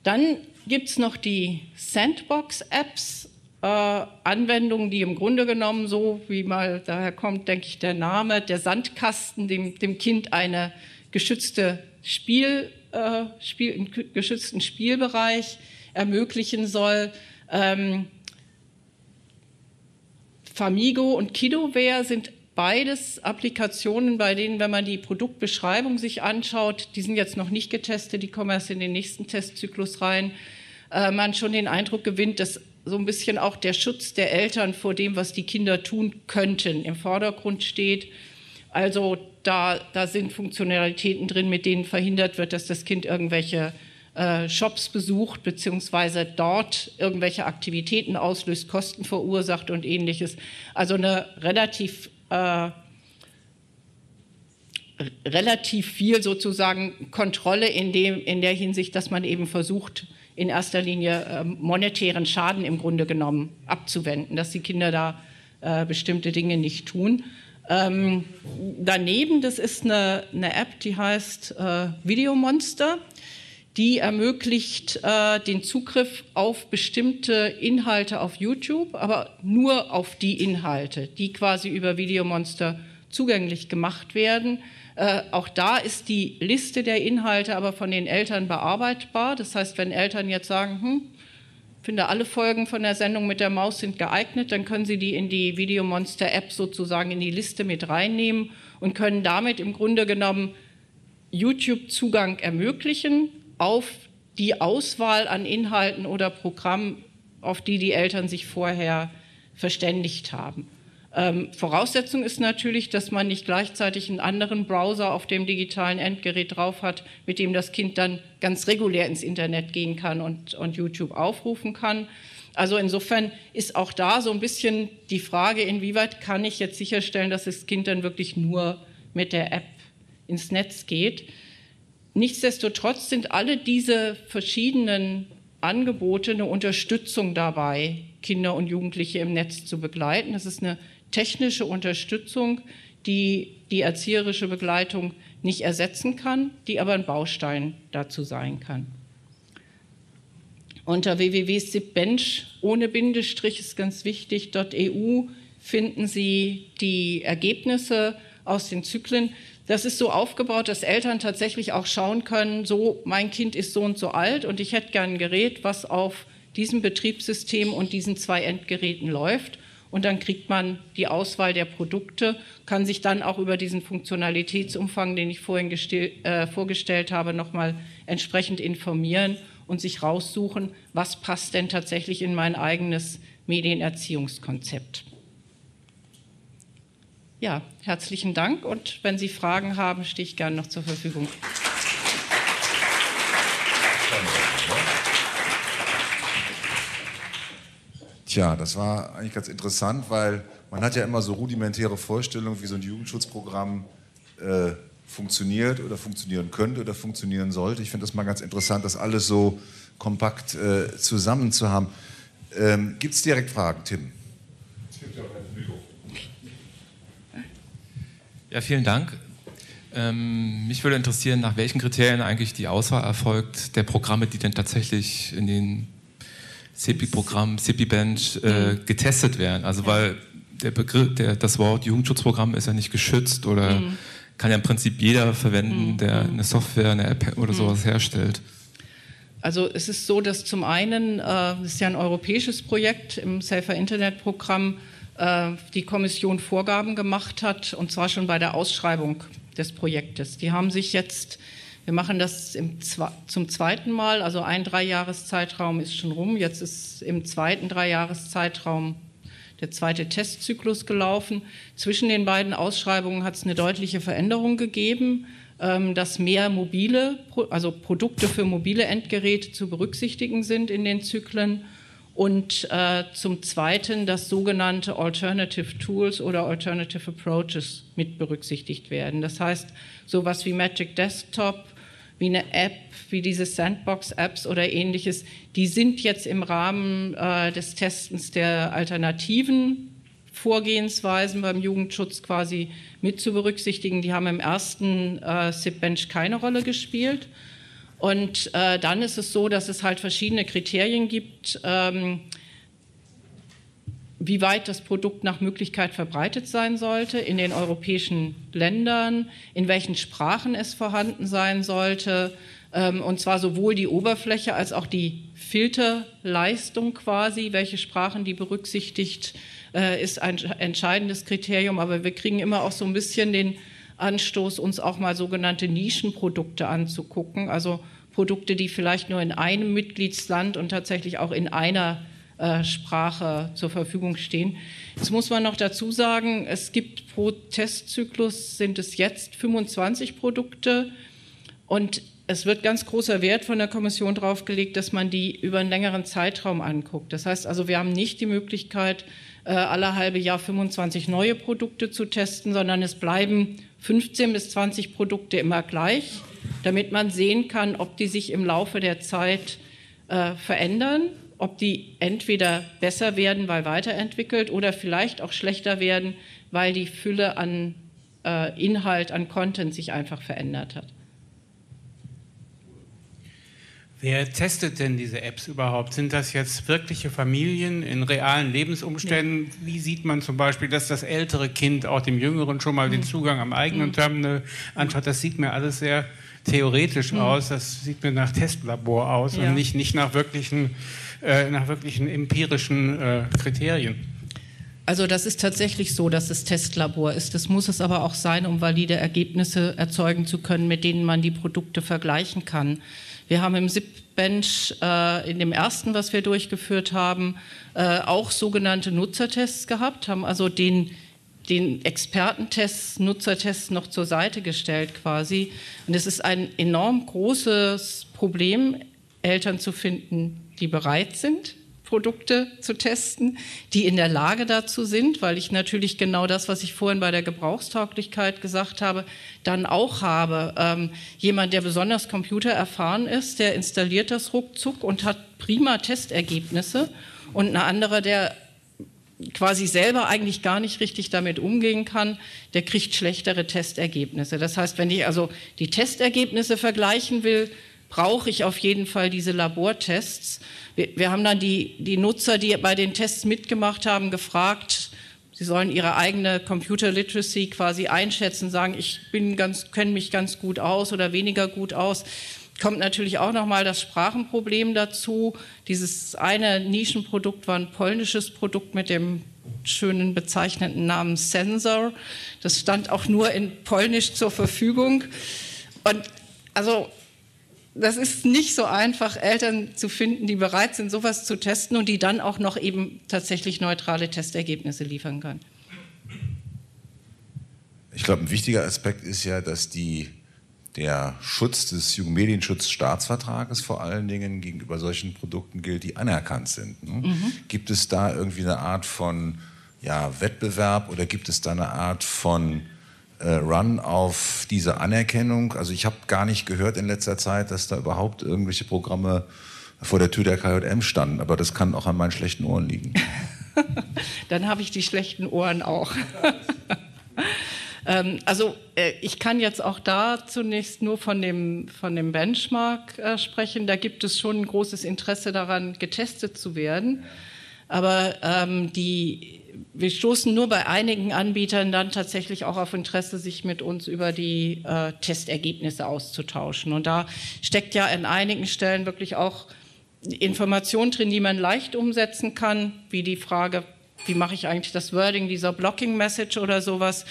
Speaker 1: Dann gibt es noch die Sandbox-Apps, äh, Anwendungen, die im Grunde genommen so, wie mal daher kommt, denke ich, der Name, der Sandkasten, dem, dem Kind eine geschützte Spiel, äh, Spiel, einen geschützten Spielbereich ermöglichen soll. Ähm, Famigo und Kidoware sind beides Applikationen, bei denen, wenn man die Produktbeschreibung sich anschaut, die sind jetzt noch nicht getestet, die kommen erst in den nächsten Testzyklus rein, äh, man schon den Eindruck gewinnt, dass so ein bisschen auch der Schutz der Eltern vor dem, was die Kinder tun könnten, im Vordergrund steht. Also da, da sind Funktionalitäten drin, mit denen verhindert wird, dass das Kind irgendwelche äh, Shops besucht, beziehungsweise dort irgendwelche Aktivitäten auslöst, Kosten verursacht und ähnliches. Also eine relativ äh, relativ viel sozusagen Kontrolle in, dem, in der Hinsicht, dass man eben versucht, in erster Linie äh, monetären Schaden im Grunde genommen abzuwenden, dass die Kinder da äh, bestimmte Dinge nicht tun. Ähm, daneben, das ist eine, eine App, die heißt äh, Videomonster. Die ermöglicht äh, den Zugriff auf bestimmte Inhalte auf YouTube, aber nur auf die Inhalte, die quasi über Videomonster zugänglich gemacht werden. Äh, auch da ist die Liste der Inhalte aber von den Eltern bearbeitbar. Das heißt, wenn Eltern jetzt sagen, hm, finde alle Folgen von der Sendung mit der Maus sind geeignet, dann können sie die in die Videomonster App sozusagen in die Liste mit reinnehmen und können damit im Grunde genommen YouTube-Zugang ermöglichen auf die Auswahl an Inhalten oder Programmen, auf die die Eltern sich vorher verständigt haben. Ähm, Voraussetzung ist natürlich, dass man nicht gleichzeitig einen anderen Browser auf dem digitalen Endgerät drauf hat, mit dem das Kind dann ganz regulär ins Internet gehen kann und, und YouTube aufrufen kann. Also insofern ist auch da so ein bisschen die Frage, inwieweit kann ich jetzt sicherstellen, dass das Kind dann wirklich nur mit der App ins Netz geht. Nichtsdestotrotz sind alle diese verschiedenen Angebote eine Unterstützung dabei, Kinder und Jugendliche im Netz zu begleiten. Das ist eine technische Unterstützung, die die erzieherische Begleitung nicht ersetzen kann, die aber ein Baustein dazu sein kann. Unter www.sipbench ohne Bindestrich ist ganz wichtig, .eu finden Sie die Ergebnisse aus den Zyklen. Das ist so aufgebaut, dass Eltern tatsächlich auch schauen können, so mein Kind ist so und so alt und ich hätte gern ein Gerät, was auf diesem Betriebssystem und diesen zwei Endgeräten läuft und dann kriegt man die Auswahl der Produkte, kann sich dann auch über diesen Funktionalitätsumfang, den ich vorhin äh, vorgestellt habe, nochmal entsprechend informieren und sich raussuchen, was passt denn tatsächlich in mein eigenes Medienerziehungskonzept. Ja, herzlichen Dank und wenn Sie Fragen haben, stehe ich gerne noch zur Verfügung.
Speaker 2: Tja, das war eigentlich ganz interessant, weil man hat ja immer so rudimentäre Vorstellungen, wie so ein Jugendschutzprogramm äh, funktioniert oder funktionieren könnte oder funktionieren sollte. Ich finde das mal ganz interessant, das alles so kompakt äh, zusammen zu haben. Ähm, Gibt es direkt Fragen, Tim?
Speaker 3: Ja, vielen Dank. Ähm, mich würde interessieren, nach welchen Kriterien eigentlich die Auswahl erfolgt der Programme, die denn tatsächlich in den CEPI-Programm, CEPI-Bench äh, mhm. getestet werden. Also weil der Begriff, der, das Wort Jugendschutzprogramm ist ja nicht geschützt oder mhm. kann ja im Prinzip jeder verwenden, mhm. der eine Software, eine App oder mhm. sowas herstellt.
Speaker 1: Also es ist so, dass zum einen, äh, es ist ja ein europäisches Projekt im Safer Internet Programm, äh, die Kommission Vorgaben gemacht hat, und zwar schon bei der Ausschreibung des Projektes. Die haben sich jetzt wir machen das im, zum zweiten Mal, also ein Dreijahreszeitraum ist schon rum. Jetzt ist im zweiten Dreijahreszeitraum der zweite Testzyklus gelaufen. Zwischen den beiden Ausschreibungen hat es eine deutliche Veränderung gegeben, ähm, dass mehr mobile, also Produkte für mobile Endgeräte zu berücksichtigen sind in den Zyklen und äh, zum Zweiten, dass sogenannte Alternative Tools oder Alternative Approaches mit berücksichtigt werden. Das heißt, sowas wie Magic Desktop, wie eine App, wie diese Sandbox-Apps oder ähnliches, die sind jetzt im Rahmen äh, des Testens der alternativen Vorgehensweisen beim Jugendschutz quasi mit zu berücksichtigen. Die haben im ersten äh, SIP-Bench keine Rolle gespielt. Und äh, dann ist es so, dass es halt verschiedene Kriterien gibt, ähm, wie weit das Produkt nach Möglichkeit verbreitet sein sollte in den europäischen Ländern, in welchen Sprachen es vorhanden sein sollte, ähm, und zwar sowohl die Oberfläche als auch die Filterleistung quasi, welche Sprachen die berücksichtigt, äh, ist ein entscheidendes Kriterium. Aber wir kriegen immer auch so ein bisschen den Anstoß, uns auch mal sogenannte Nischenprodukte anzugucken, also Produkte, die vielleicht nur in einem Mitgliedsland und tatsächlich auch in einer äh, Sprache zur Verfügung stehen. Jetzt muss man noch dazu sagen, es gibt pro Testzyklus sind es jetzt 25 Produkte und es wird ganz großer Wert von der Kommission darauf gelegt, dass man die über einen längeren Zeitraum anguckt. Das heißt also, wir haben nicht die Möglichkeit, alle halbe Jahr 25 neue Produkte zu testen, sondern es bleiben 15 bis 20 Produkte immer gleich, damit man sehen kann, ob die sich im Laufe der Zeit äh, verändern, ob die entweder besser werden, weil weiterentwickelt oder vielleicht auch schlechter werden, weil die Fülle an äh, Inhalt, an Content sich einfach verändert hat.
Speaker 4: Wer testet denn diese Apps überhaupt? Sind das jetzt wirkliche Familien in realen Lebensumständen? Ja. Wie sieht man zum Beispiel, dass das ältere Kind auch dem Jüngeren schon mal mhm. den Zugang am eigenen. Terminal anschaut? Das sieht mir alles sehr theoretisch mhm. aus. Das sieht mir nach Testlabor aus ja. und nicht, nicht nach, wirklichen, äh, nach wirklichen empirischen äh, Kriterien.
Speaker 1: Also das ist tatsächlich so, dass es Testlabor ist. Das muss es aber auch sein, um valide Ergebnisse erzeugen zu können, mit denen man die Produkte vergleichen kann. Wir haben im SIP-Bench äh, in dem ersten, was wir durchgeführt haben, äh, auch sogenannte Nutzertests gehabt, haben also den den Expertentests, Nutzertests noch zur Seite gestellt quasi. Und es ist ein enorm großes Problem, Eltern zu finden, die bereit sind, Produkte zu testen, die in der Lage dazu sind, weil ich natürlich genau das, was ich vorhin bei der Gebrauchstauglichkeit gesagt habe, dann auch habe. Ähm, jemand, der besonders computererfahren ist, der installiert das ruckzuck und hat prima Testergebnisse und ein anderer, der quasi selber eigentlich gar nicht richtig damit umgehen kann, der kriegt schlechtere Testergebnisse. Das heißt, wenn ich also die Testergebnisse vergleichen will, brauche ich auf jeden Fall diese Labortests. Wir, wir, haben dann die, die Nutzer, die bei den Tests mitgemacht haben, gefragt, sie sollen ihre eigene Computer Literacy quasi einschätzen, sagen, ich kenne mich ganz gut aus oder weniger gut aus. Kommt natürlich auch nochmal das Sprachenproblem dazu. Dieses eine Nischenprodukt war ein polnisches Produkt mit dem schönen bezeichneten Namen Sensor. Das stand auch nur in Polnisch zur Verfügung. Und also das ist nicht so einfach, Eltern zu finden, die bereit sind, sowas zu testen und die dann auch noch eben tatsächlich neutrale Testergebnisse liefern können.
Speaker 2: Ich glaube, ein wichtiger Aspekt ist ja, dass die, der Schutz des Jugendmedienschutzstaatsvertrages vor allen Dingen gegenüber solchen Produkten gilt, die anerkannt sind. Ne? Mhm. Gibt es da irgendwie eine Art von ja, Wettbewerb oder gibt es da eine Art von äh, Run auf diese Anerkennung. Also ich habe gar nicht gehört in letzter Zeit, dass da überhaupt irgendwelche Programme vor der Tür der KJM standen. Aber das kann auch an meinen schlechten Ohren liegen.
Speaker 1: Dann habe ich die schlechten Ohren auch. ähm, also äh, ich kann jetzt auch da zunächst nur von dem, von dem Benchmark äh, sprechen. Da gibt es schon ein großes Interesse daran, getestet zu werden. Aber ähm, die wir stoßen nur bei einigen Anbietern dann tatsächlich auch auf Interesse, sich mit uns über die äh, Testergebnisse auszutauschen. Und da steckt ja an einigen Stellen wirklich auch Information drin, die man leicht umsetzen kann, wie die Frage, wie mache ich eigentlich das Wording dieser Blocking Message oder sowas.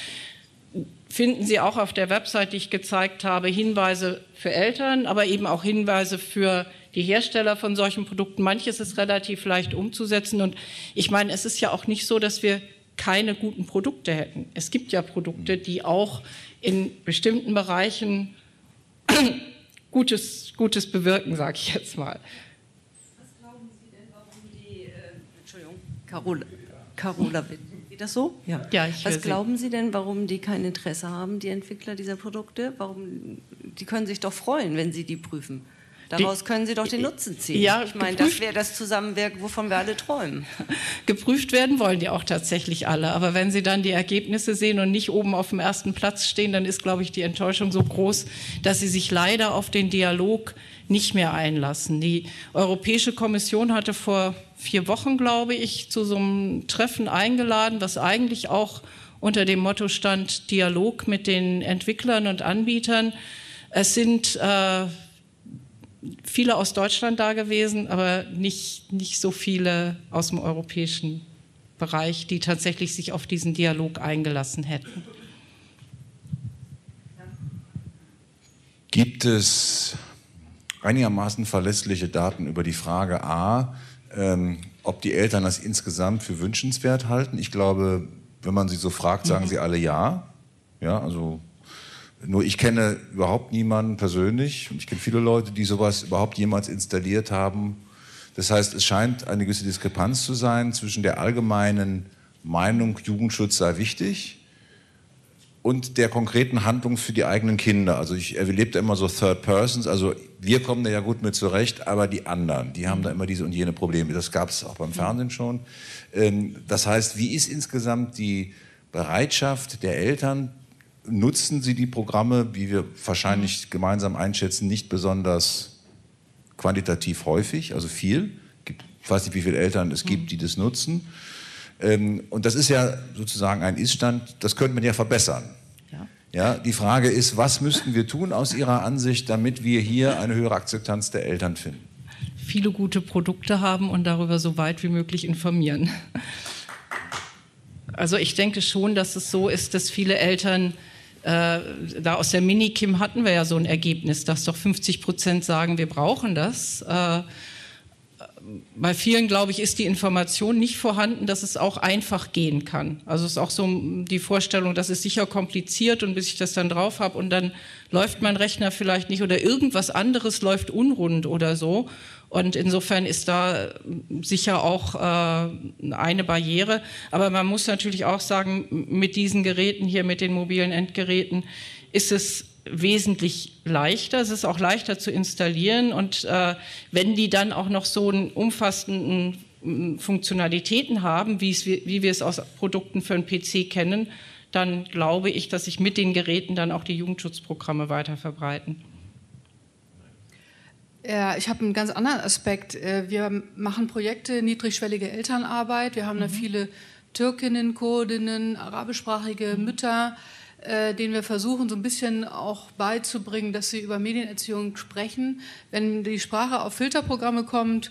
Speaker 1: Finden Sie auch auf der Website, die ich gezeigt habe, Hinweise für Eltern, aber eben auch Hinweise für die Hersteller von solchen Produkten. Manches ist relativ leicht umzusetzen. Und ich meine, es ist ja auch nicht so, dass wir keine guten Produkte hätten. Es gibt ja Produkte, die auch in bestimmten Bereichen Gutes, Gutes bewirken, sage ich jetzt mal. Was glauben Sie denn, warum die, äh, Entschuldigung, Carola, Carola bitte.
Speaker 5: Geht das so?
Speaker 1: Ja. ja ich
Speaker 5: Was glauben Sie denn, warum die kein Interesse haben, die Entwickler dieser Produkte? Warum? Die können sich doch freuen, wenn sie die prüfen. Daraus können Sie doch den Nutzen ziehen. Ja, ich meine, das wäre das Zusammenwirken, wovon wir alle träumen.
Speaker 1: Geprüft werden wollen die auch tatsächlich alle. Aber wenn Sie dann die Ergebnisse sehen und nicht oben auf dem ersten Platz stehen, dann ist, glaube ich, die Enttäuschung so groß, dass Sie sich leider auf den Dialog nicht mehr einlassen. Die Europäische Kommission hatte vor vier Wochen, glaube ich, zu so einem Treffen eingeladen, was eigentlich auch unter dem Motto stand Dialog mit den Entwicklern und Anbietern. Es sind äh, viele aus Deutschland da gewesen, aber nicht, nicht so viele aus dem europäischen Bereich, die tatsächlich sich auf diesen Dialog eingelassen hätten.
Speaker 2: Gibt es einigermaßen verlässliche Daten über die Frage A, ähm, ob die Eltern das insgesamt für wünschenswert halten? Ich glaube, wenn man sie so fragt, sagen mhm. sie alle ja. Ja, also nur ich kenne überhaupt niemanden persönlich und ich kenne viele Leute, die sowas überhaupt jemals installiert haben. Das heißt, es scheint eine gewisse Diskrepanz zu sein zwischen der allgemeinen Meinung, Jugendschutz sei wichtig, und der konkreten Handlung für die eigenen Kinder. Also ich erlebe immer so Third Persons, also wir kommen da ja gut mit zurecht, aber die anderen, die haben da immer diese und jene Probleme. Das gab es auch beim Fernsehen schon. Ähm, das heißt, wie ist insgesamt die Bereitschaft der Eltern, nutzen Sie die Programme, wie wir wahrscheinlich mhm. gemeinsam einschätzen, nicht besonders quantitativ häufig, also viel. Ich weiß nicht, wie viele Eltern es gibt, mhm. die das nutzen. Ähm, und das ist ja sozusagen ein Iststand, das könnte man ja verbessern. Ja. ja. Die Frage ist, was müssten wir tun aus Ihrer Ansicht, damit wir hier eine höhere Akzeptanz der Eltern finden?
Speaker 1: Viele gute Produkte haben und darüber so weit wie möglich informieren. Also ich denke schon, dass es so ist, dass viele Eltern äh, da aus der Minikim hatten wir ja so ein Ergebnis, dass doch 50 Prozent sagen, wir brauchen das. Äh, bei vielen, glaube ich, ist die Information nicht vorhanden, dass es auch einfach gehen kann. Also es ist auch so die Vorstellung, das ist sicher kompliziert und bis ich das dann drauf habe und dann läuft mein Rechner vielleicht nicht oder irgendwas anderes läuft unrund oder so. Und insofern ist da sicher auch äh, eine Barriere. Aber man muss natürlich auch sagen, mit diesen Geräten hier, mit den mobilen Endgeräten, ist es wesentlich leichter. Es ist auch leichter zu installieren. Und äh, wenn die dann auch noch so einen umfassenden Funktionalitäten haben, wie, es, wie wir es aus Produkten für einen PC kennen, dann glaube ich, dass sich mit den Geräten dann auch die Jugendschutzprogramme weiter verbreiten.
Speaker 6: Ja, ich habe einen ganz anderen Aspekt. Äh, wir machen Projekte niedrigschwellige Elternarbeit. Wir haben mhm. da viele Türkinnen, Kurdinnen, arabischsprachige mhm. Mütter, äh, denen wir versuchen, so ein bisschen auch beizubringen, dass sie über Medienerziehung sprechen. Wenn die Sprache auf Filterprogramme kommt,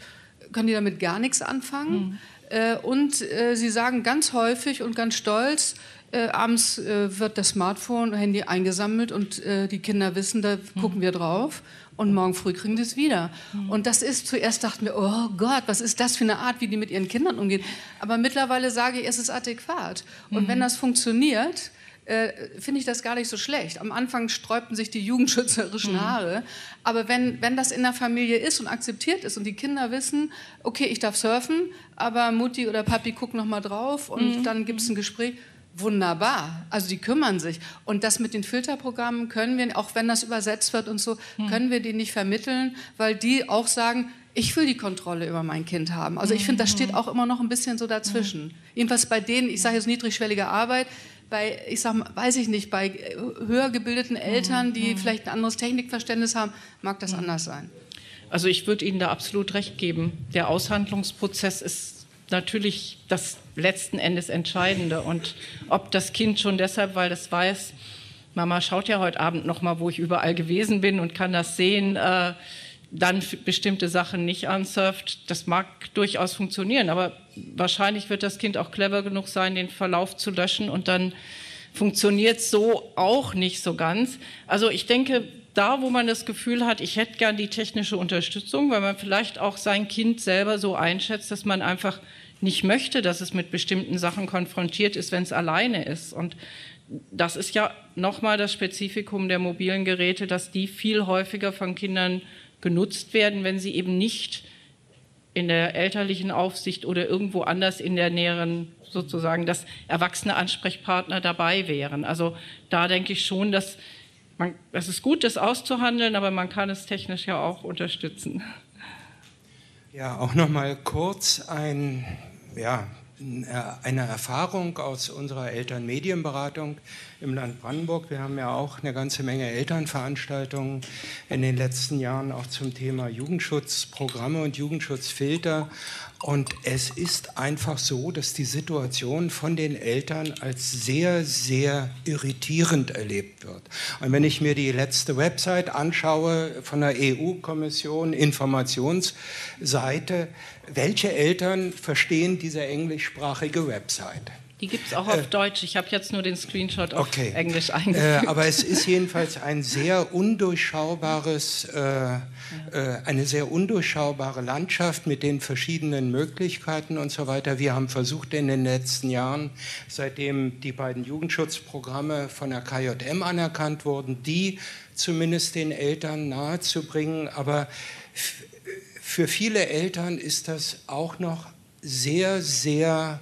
Speaker 6: können die damit gar nichts anfangen. Mhm. Äh, und äh, sie sagen ganz häufig und ganz stolz, äh, abends äh, wird das Smartphone, Handy eingesammelt und äh, die Kinder wissen, da mhm. gucken wir drauf und morgen früh kriegen die es wieder. Mhm. Und das ist, zuerst dachten wir, oh Gott, was ist das für eine Art, wie die mit ihren Kindern umgehen. Aber mittlerweile sage ich, es ist adäquat. Und mhm. wenn das funktioniert, äh, finde ich das gar nicht so schlecht. Am Anfang sträubten sich die jugendschützerischen mhm. Haare. Aber wenn, wenn das in der Familie ist und akzeptiert ist und die Kinder wissen, okay, ich darf surfen, aber Mutti oder Papi guckt noch mal drauf und mhm. dann gibt es ein Gespräch, Wunderbar. Also die kümmern sich. Und das mit den Filterprogrammen können wir, auch wenn das übersetzt wird und so, hm. können wir die nicht vermitteln, weil die auch sagen, ich will die Kontrolle über mein Kind haben. Also ich finde, das steht hm. auch immer noch ein bisschen so dazwischen. Jedenfalls bei denen, ich sage jetzt niedrigschwellige Arbeit, bei, ich sag, weiß ich nicht, bei höher gebildeten Eltern, die vielleicht ein anderes Technikverständnis haben, mag das anders sein.
Speaker 1: Also ich würde Ihnen da absolut recht geben. Der Aushandlungsprozess ist natürlich das letzten Endes Entscheidende. Und ob das Kind schon deshalb, weil es weiß, Mama schaut ja heute Abend noch mal, wo ich überall gewesen bin und kann das sehen, äh, dann bestimmte Sachen nicht ansurft, das mag durchaus funktionieren, aber wahrscheinlich wird das Kind auch clever genug sein, den Verlauf zu löschen und dann funktioniert so auch nicht so ganz. Also ich denke, da, wo man das Gefühl hat, ich hätte gern die technische Unterstützung, weil man vielleicht auch sein Kind selber so einschätzt, dass man einfach nicht möchte, dass es mit bestimmten Sachen konfrontiert ist, wenn es alleine ist. Und das ist ja nochmal das Spezifikum der mobilen Geräte, dass die viel häufiger von Kindern genutzt werden, wenn sie eben nicht in der elterlichen Aufsicht oder irgendwo anders in der näheren sozusagen, dass erwachsene Ansprechpartner dabei wären. Also da denke ich schon, dass man, es ist gut, das auszuhandeln, aber man kann es technisch ja auch unterstützen.
Speaker 7: Ja, auch noch mal kurz ein, ja, eine Erfahrung aus unserer Elternmedienberatung im Land Brandenburg. Wir haben ja auch eine ganze Menge Elternveranstaltungen in den letzten Jahren auch zum Thema Jugendschutzprogramme und Jugendschutzfilter. Und es ist einfach so, dass die Situation von den Eltern als sehr, sehr irritierend erlebt wird. Und wenn ich mir die letzte Website anschaue von der EU-Kommission, Informationsseite, welche Eltern verstehen diese englischsprachige Website?
Speaker 1: Die gibt es auch auf äh, Deutsch. Ich habe jetzt nur den Screenshot auf okay. Englisch eingefügt.
Speaker 7: Äh, aber es ist jedenfalls ein sehr undurchschaubares, äh, ja. Äh, eine sehr undurchschaubare Landschaft mit den verschiedenen Möglichkeiten und so weiter. Wir haben versucht in den letzten Jahren, seitdem die beiden Jugendschutzprogramme von der KJM anerkannt wurden, die zumindest den Eltern nahezubringen. Aber für viele Eltern ist das auch noch sehr, sehr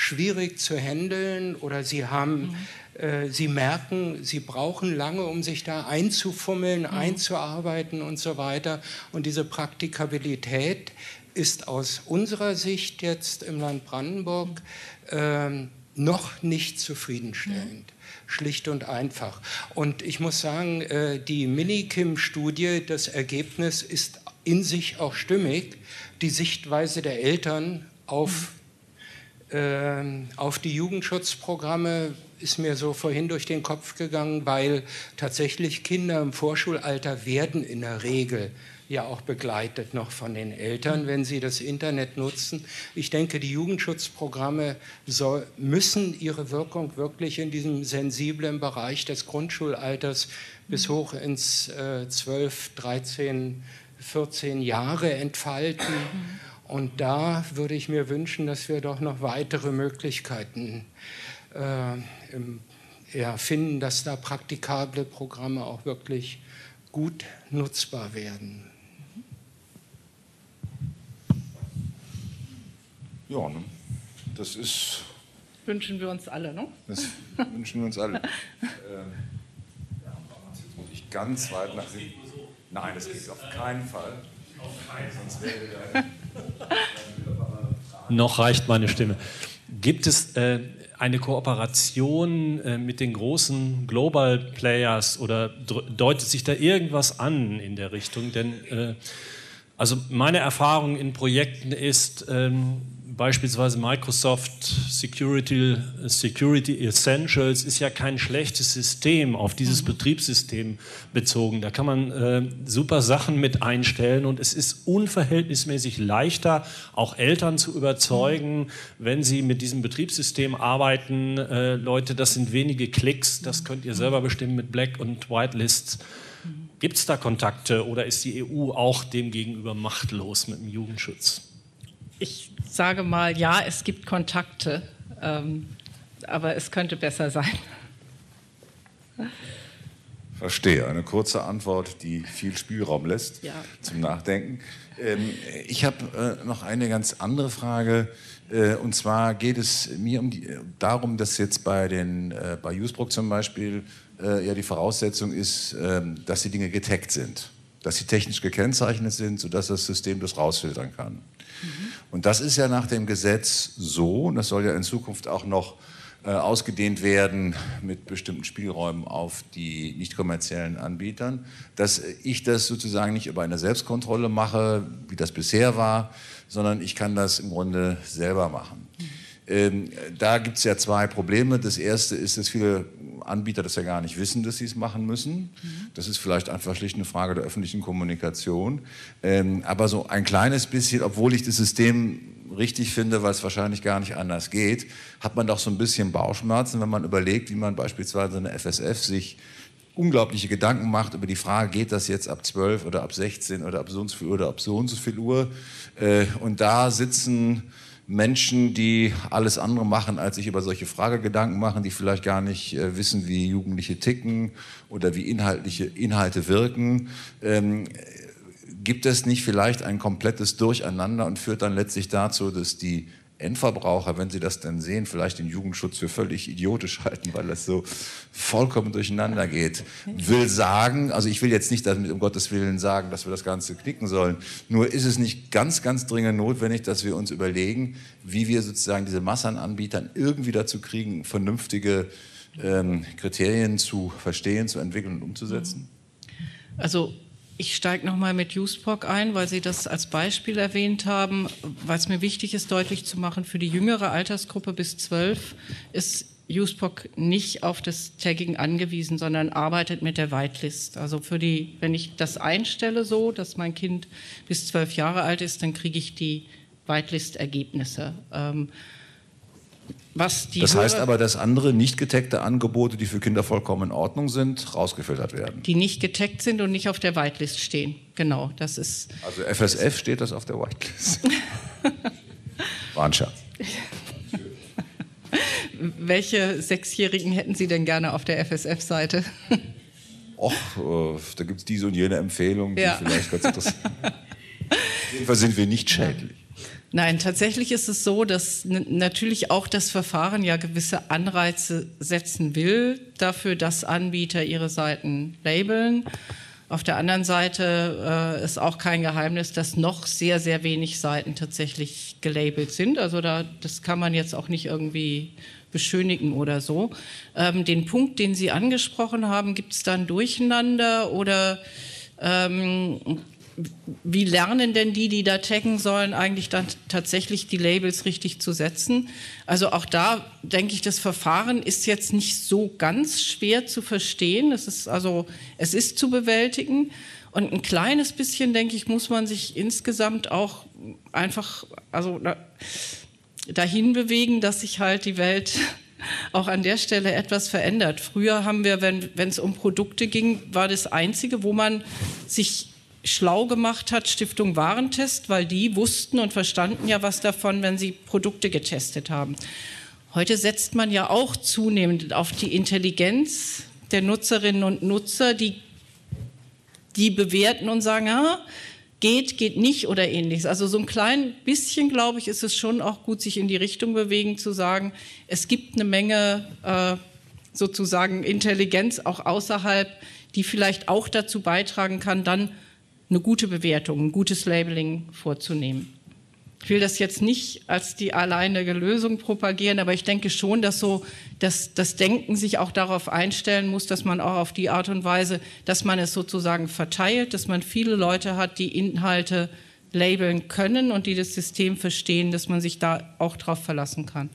Speaker 7: schwierig zu handeln oder sie haben, mhm. äh, sie merken, sie brauchen lange, um sich da einzufummeln, mhm. einzuarbeiten und so weiter. Und diese Praktikabilität ist aus unserer Sicht jetzt im Land Brandenburg äh, noch nicht zufriedenstellend. Mhm schlicht und einfach. Und ich muss sagen, äh, die Minikim-Studie, das Ergebnis ist in sich auch stimmig. Die Sichtweise der Eltern auf mhm. Auf die Jugendschutzprogramme ist mir so vorhin durch den Kopf gegangen, weil tatsächlich Kinder im Vorschulalter werden in der Regel ja auch begleitet noch von den Eltern, wenn sie das Internet nutzen. Ich denke, die Jugendschutzprogramme soll, müssen ihre Wirkung wirklich in diesem sensiblen Bereich des Grundschulalters bis hoch ins äh, 12, 13, 14 Jahre entfalten. Und da würde ich mir wünschen, dass wir doch noch weitere Möglichkeiten äh, im, ja, finden, dass da praktikable Programme auch wirklich gut nutzbar werden.
Speaker 2: Ja, ne? das ist.
Speaker 1: Wünschen wir uns alle, ne?
Speaker 2: Das wünschen wir uns alle. ähm, jetzt muss ich ganz weit nach hinten. Nein, das geht auf keinen Fall. Sonst wäre
Speaker 8: Noch reicht meine Stimme. Gibt es äh, eine Kooperation äh, mit den großen Global Players oder deutet sich da irgendwas an in der Richtung? Denn äh, also meine Erfahrung in Projekten ist, ähm, beispielsweise Microsoft Security, Security Essentials ist ja kein schlechtes System auf dieses mhm. Betriebssystem bezogen. Da kann man äh, super Sachen mit einstellen und es ist unverhältnismäßig leichter, auch Eltern zu überzeugen, mhm. wenn sie mit diesem Betriebssystem arbeiten. Äh, Leute, das sind wenige Klicks, das könnt ihr selber bestimmen mit Black- und Whitelists. Mhm. Gibt es da Kontakte oder ist die EU auch dem gegenüber machtlos mit dem Jugendschutz?
Speaker 1: Ich sage mal, ja, es gibt Kontakte, ähm, aber es könnte besser sein.
Speaker 2: Verstehe. Eine kurze Antwort, die viel Spielraum lässt ja. zum Nachdenken. Ähm, ich habe äh, noch eine ganz andere Frage. Äh, und zwar geht es mir um die, darum, dass jetzt bei, den, äh, bei Usbrook zum Beispiel äh, ja die Voraussetzung ist, ähm, dass die Dinge getaggt sind, dass sie technisch gekennzeichnet sind, sodass das System das rausfiltern kann. Und das ist ja nach dem Gesetz so, und das soll ja in Zukunft auch noch äh, ausgedehnt werden mit bestimmten Spielräumen auf die nicht kommerziellen Anbietern, dass ich das sozusagen nicht über eine Selbstkontrolle mache, wie das bisher war, sondern ich kann das im Grunde selber machen. Ähm, da gibt es ja zwei Probleme. Das erste ist, dass viele Anbieter das ja gar nicht wissen, dass sie es machen müssen. Das ist vielleicht einfach schlicht eine Frage der öffentlichen Kommunikation. Ähm, aber so ein kleines bisschen, obwohl ich das System richtig finde, weil es wahrscheinlich gar nicht anders geht, hat man doch so ein bisschen Bauchschmerzen, wenn man überlegt, wie man beispielsweise eine FSF sich unglaubliche Gedanken macht über die Frage, geht das jetzt ab 12 oder ab 16 oder ab so und so viel Uhr oder ab so und so viel Uhr. Äh, und da sitzen Menschen, die alles andere machen, als sich über solche Fragegedanken machen, die vielleicht gar nicht äh, wissen, wie Jugendliche ticken oder wie inhaltliche Inhalte wirken. Ähm, gibt es nicht vielleicht ein komplettes Durcheinander und führt dann letztlich dazu, dass die Endverbraucher, wenn sie das dann sehen, vielleicht den Jugendschutz für völlig idiotisch halten, weil das so vollkommen durcheinander geht. Will sagen, also ich will jetzt nicht damit um Gottes Willen sagen, dass wir das Ganze knicken sollen. Nur ist es nicht ganz, ganz dringend notwendig, dass wir uns überlegen, wie wir sozusagen diese Masse irgendwie dazu kriegen, vernünftige ähm, Kriterien zu verstehen, zu entwickeln und umzusetzen?
Speaker 1: Also ich steige nochmal mit USPOC ein, weil Sie das als Beispiel erwähnt haben, es mir wichtig ist, deutlich zu machen, für die jüngere Altersgruppe bis 12 ist USPOC nicht auf das Tagging angewiesen, sondern arbeitet mit der Whitelist. Also für die, wenn ich das einstelle so, dass mein Kind bis 12 Jahre alt ist, dann kriege ich die Whitelist-Ergebnisse. Ähm,
Speaker 2: das heißt aber, dass andere nicht getagte Angebote, die für Kinder vollkommen in Ordnung sind, rausgefiltert werden.
Speaker 1: Die nicht getaggt sind und nicht auf der Whitelist stehen. Genau, das ist.
Speaker 2: Also FSF steht das auf der Whitelist. War ein Scherz.
Speaker 1: Welche Sechsjährigen hätten Sie denn gerne auf der FSF-Seite?
Speaker 2: Och, äh, da gibt es diese und jene Empfehlung, die ja. vielleicht ganz interessant sind. Jedenfalls sind wir nicht schädlich.
Speaker 1: Nein, tatsächlich ist es so, dass natürlich auch das Verfahren ja gewisse Anreize setzen will dafür, dass Anbieter ihre Seiten labeln. Auf der anderen Seite äh, ist auch kein Geheimnis, dass noch sehr, sehr wenig Seiten tatsächlich gelabelt sind. Also da, das kann man jetzt auch nicht irgendwie beschönigen oder so. Ähm, den Punkt, den Sie angesprochen haben, gibt es dann Durcheinander oder ähm, wie lernen denn die, die da taggen sollen, eigentlich dann tatsächlich die Labels richtig zu setzen? Also auch da denke ich, das Verfahren ist jetzt nicht so ganz schwer zu verstehen. Es ist also, es ist zu bewältigen. Und ein kleines bisschen, denke ich, muss man sich insgesamt auch einfach, also dahin bewegen, dass sich halt die Welt auch an der Stelle etwas verändert. Früher haben wir, wenn es um Produkte ging, war das Einzige, wo man sich schlau gemacht hat, Stiftung Warentest, weil die wussten und verstanden ja was davon, wenn sie Produkte getestet haben. Heute setzt man ja auch zunehmend auf die Intelligenz der Nutzerinnen und Nutzer, die, die bewerten und sagen, ah, geht, geht nicht oder ähnliches. Also so ein klein bisschen, glaube ich, ist es schon auch gut, sich in die Richtung bewegen, zu sagen, es gibt eine Menge äh, sozusagen Intelligenz auch außerhalb, die vielleicht auch dazu beitragen kann, dann eine gute Bewertung, ein gutes Labeling vorzunehmen. Ich will das jetzt nicht als die alleinige Lösung propagieren, aber ich denke schon, dass so dass das Denken sich auch darauf einstellen muss, dass man auch auf die Art und Weise, dass man es sozusagen verteilt, dass man viele Leute hat, die Inhalte labeln können und die das System verstehen, dass man sich da auch darauf verlassen kann.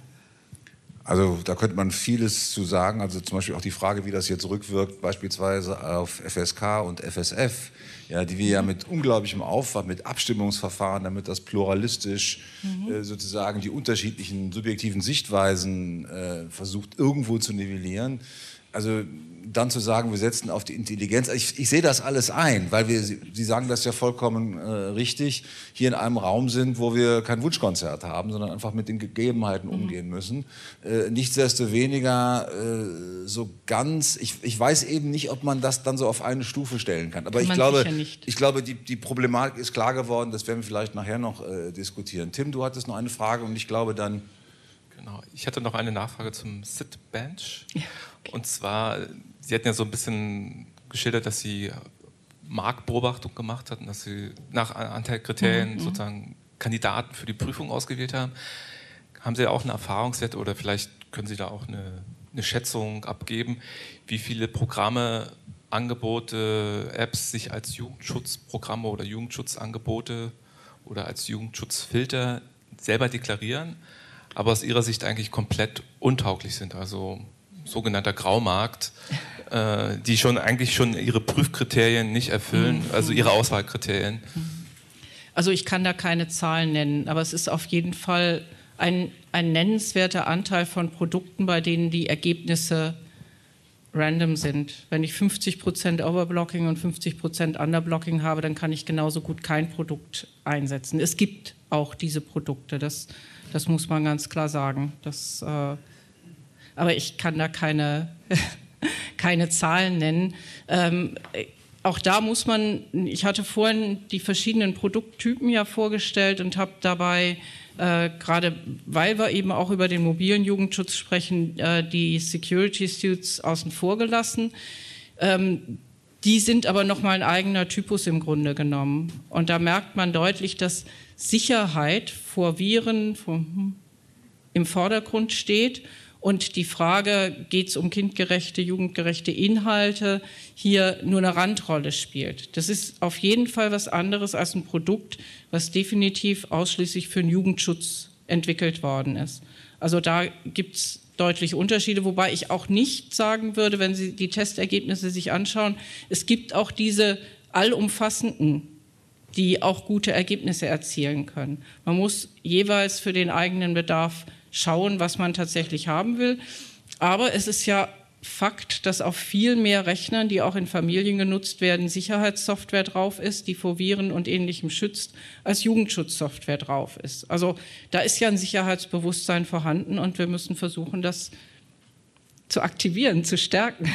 Speaker 2: Also da könnte man vieles zu sagen. Also zum Beispiel auch die Frage, wie das jetzt rückwirkt, beispielsweise auf FSK und FSF, ja, die wir ja mit unglaublichem Aufwand, mit Abstimmungsverfahren, damit das pluralistisch mhm. äh, sozusagen die unterschiedlichen subjektiven Sichtweisen äh, versucht irgendwo zu nivellieren also dann zu sagen, wir setzen auf die Intelligenz, ich, ich sehe das alles ein, weil wir, Sie sagen das ja vollkommen äh, richtig, hier in einem Raum sind, wo wir kein Wunschkonzert haben, sondern einfach mit den Gegebenheiten mhm. umgehen müssen. Äh, nichtsdestoweniger äh, so ganz, ich, ich weiß eben nicht, ob man das dann so auf eine Stufe stellen kann. Aber kann ich glaube, ich glaube die, die Problematik ist klar geworden, das werden wir vielleicht nachher noch äh, diskutieren. Tim, du hattest noch eine Frage und ich glaube dann...
Speaker 3: Genau, ich hatte noch eine Nachfrage zum Sit-Bench. Ja. Und zwar, Sie hatten ja so ein bisschen geschildert, dass Sie Marktbeobachtung gemacht hatten, dass Sie nach Anteilkriterien mhm. sozusagen Kandidaten für die Prüfung ausgewählt haben. Haben Sie auch einen Erfahrungswert oder vielleicht können Sie da auch eine, eine Schätzung abgeben, wie viele Programme, Angebote, Apps sich als Jugendschutzprogramme oder Jugendschutzangebote oder als Jugendschutzfilter selber deklarieren, aber aus Ihrer Sicht eigentlich komplett untauglich sind. Also sogenannter Graumarkt, äh, die schon eigentlich schon ihre Prüfkriterien nicht erfüllen, mhm. also ihre Auswahlkriterien.
Speaker 1: Also ich kann da keine Zahlen nennen, aber es ist auf jeden Fall ein, ein nennenswerter Anteil von Produkten, bei denen die Ergebnisse random sind. Wenn ich 50% Overblocking und 50% Underblocking habe, dann kann ich genauso gut kein Produkt einsetzen. Es gibt auch diese Produkte, das, das muss man ganz klar sagen. Das, äh, aber ich kann da keine, keine Zahlen nennen. Ähm, auch da muss man, ich hatte vorhin die verschiedenen Produkttypen ja vorgestellt und habe dabei äh, gerade weil wir eben auch über den mobilen Jugendschutz sprechen, äh, die Security Suits außen vor gelassen. Ähm, die sind aber nochmal ein eigener Typus im Grunde genommen. Und da merkt man deutlich, dass Sicherheit vor Viren vor, hm, im Vordergrund steht und die Frage, geht es um kindgerechte, jugendgerechte Inhalte, hier nur eine Randrolle spielt. Das ist auf jeden Fall was anderes als ein Produkt, was definitiv ausschließlich für den Jugendschutz entwickelt worden ist. Also da gibt es deutliche Unterschiede, wobei ich auch nicht sagen würde, wenn Sie die Testergebnisse sich anschauen, es gibt auch diese allumfassenden, die auch gute Ergebnisse erzielen können. Man muss jeweils für den eigenen Bedarf schauen, was man tatsächlich haben will. Aber es ist ja Fakt, dass auf viel mehr Rechnern, die auch in Familien genutzt werden, Sicherheitssoftware drauf ist, die vor Viren und ähnlichem schützt, als Jugendschutzsoftware drauf ist. Also da ist ja ein Sicherheitsbewusstsein vorhanden und wir müssen versuchen, das zu aktivieren, zu stärken.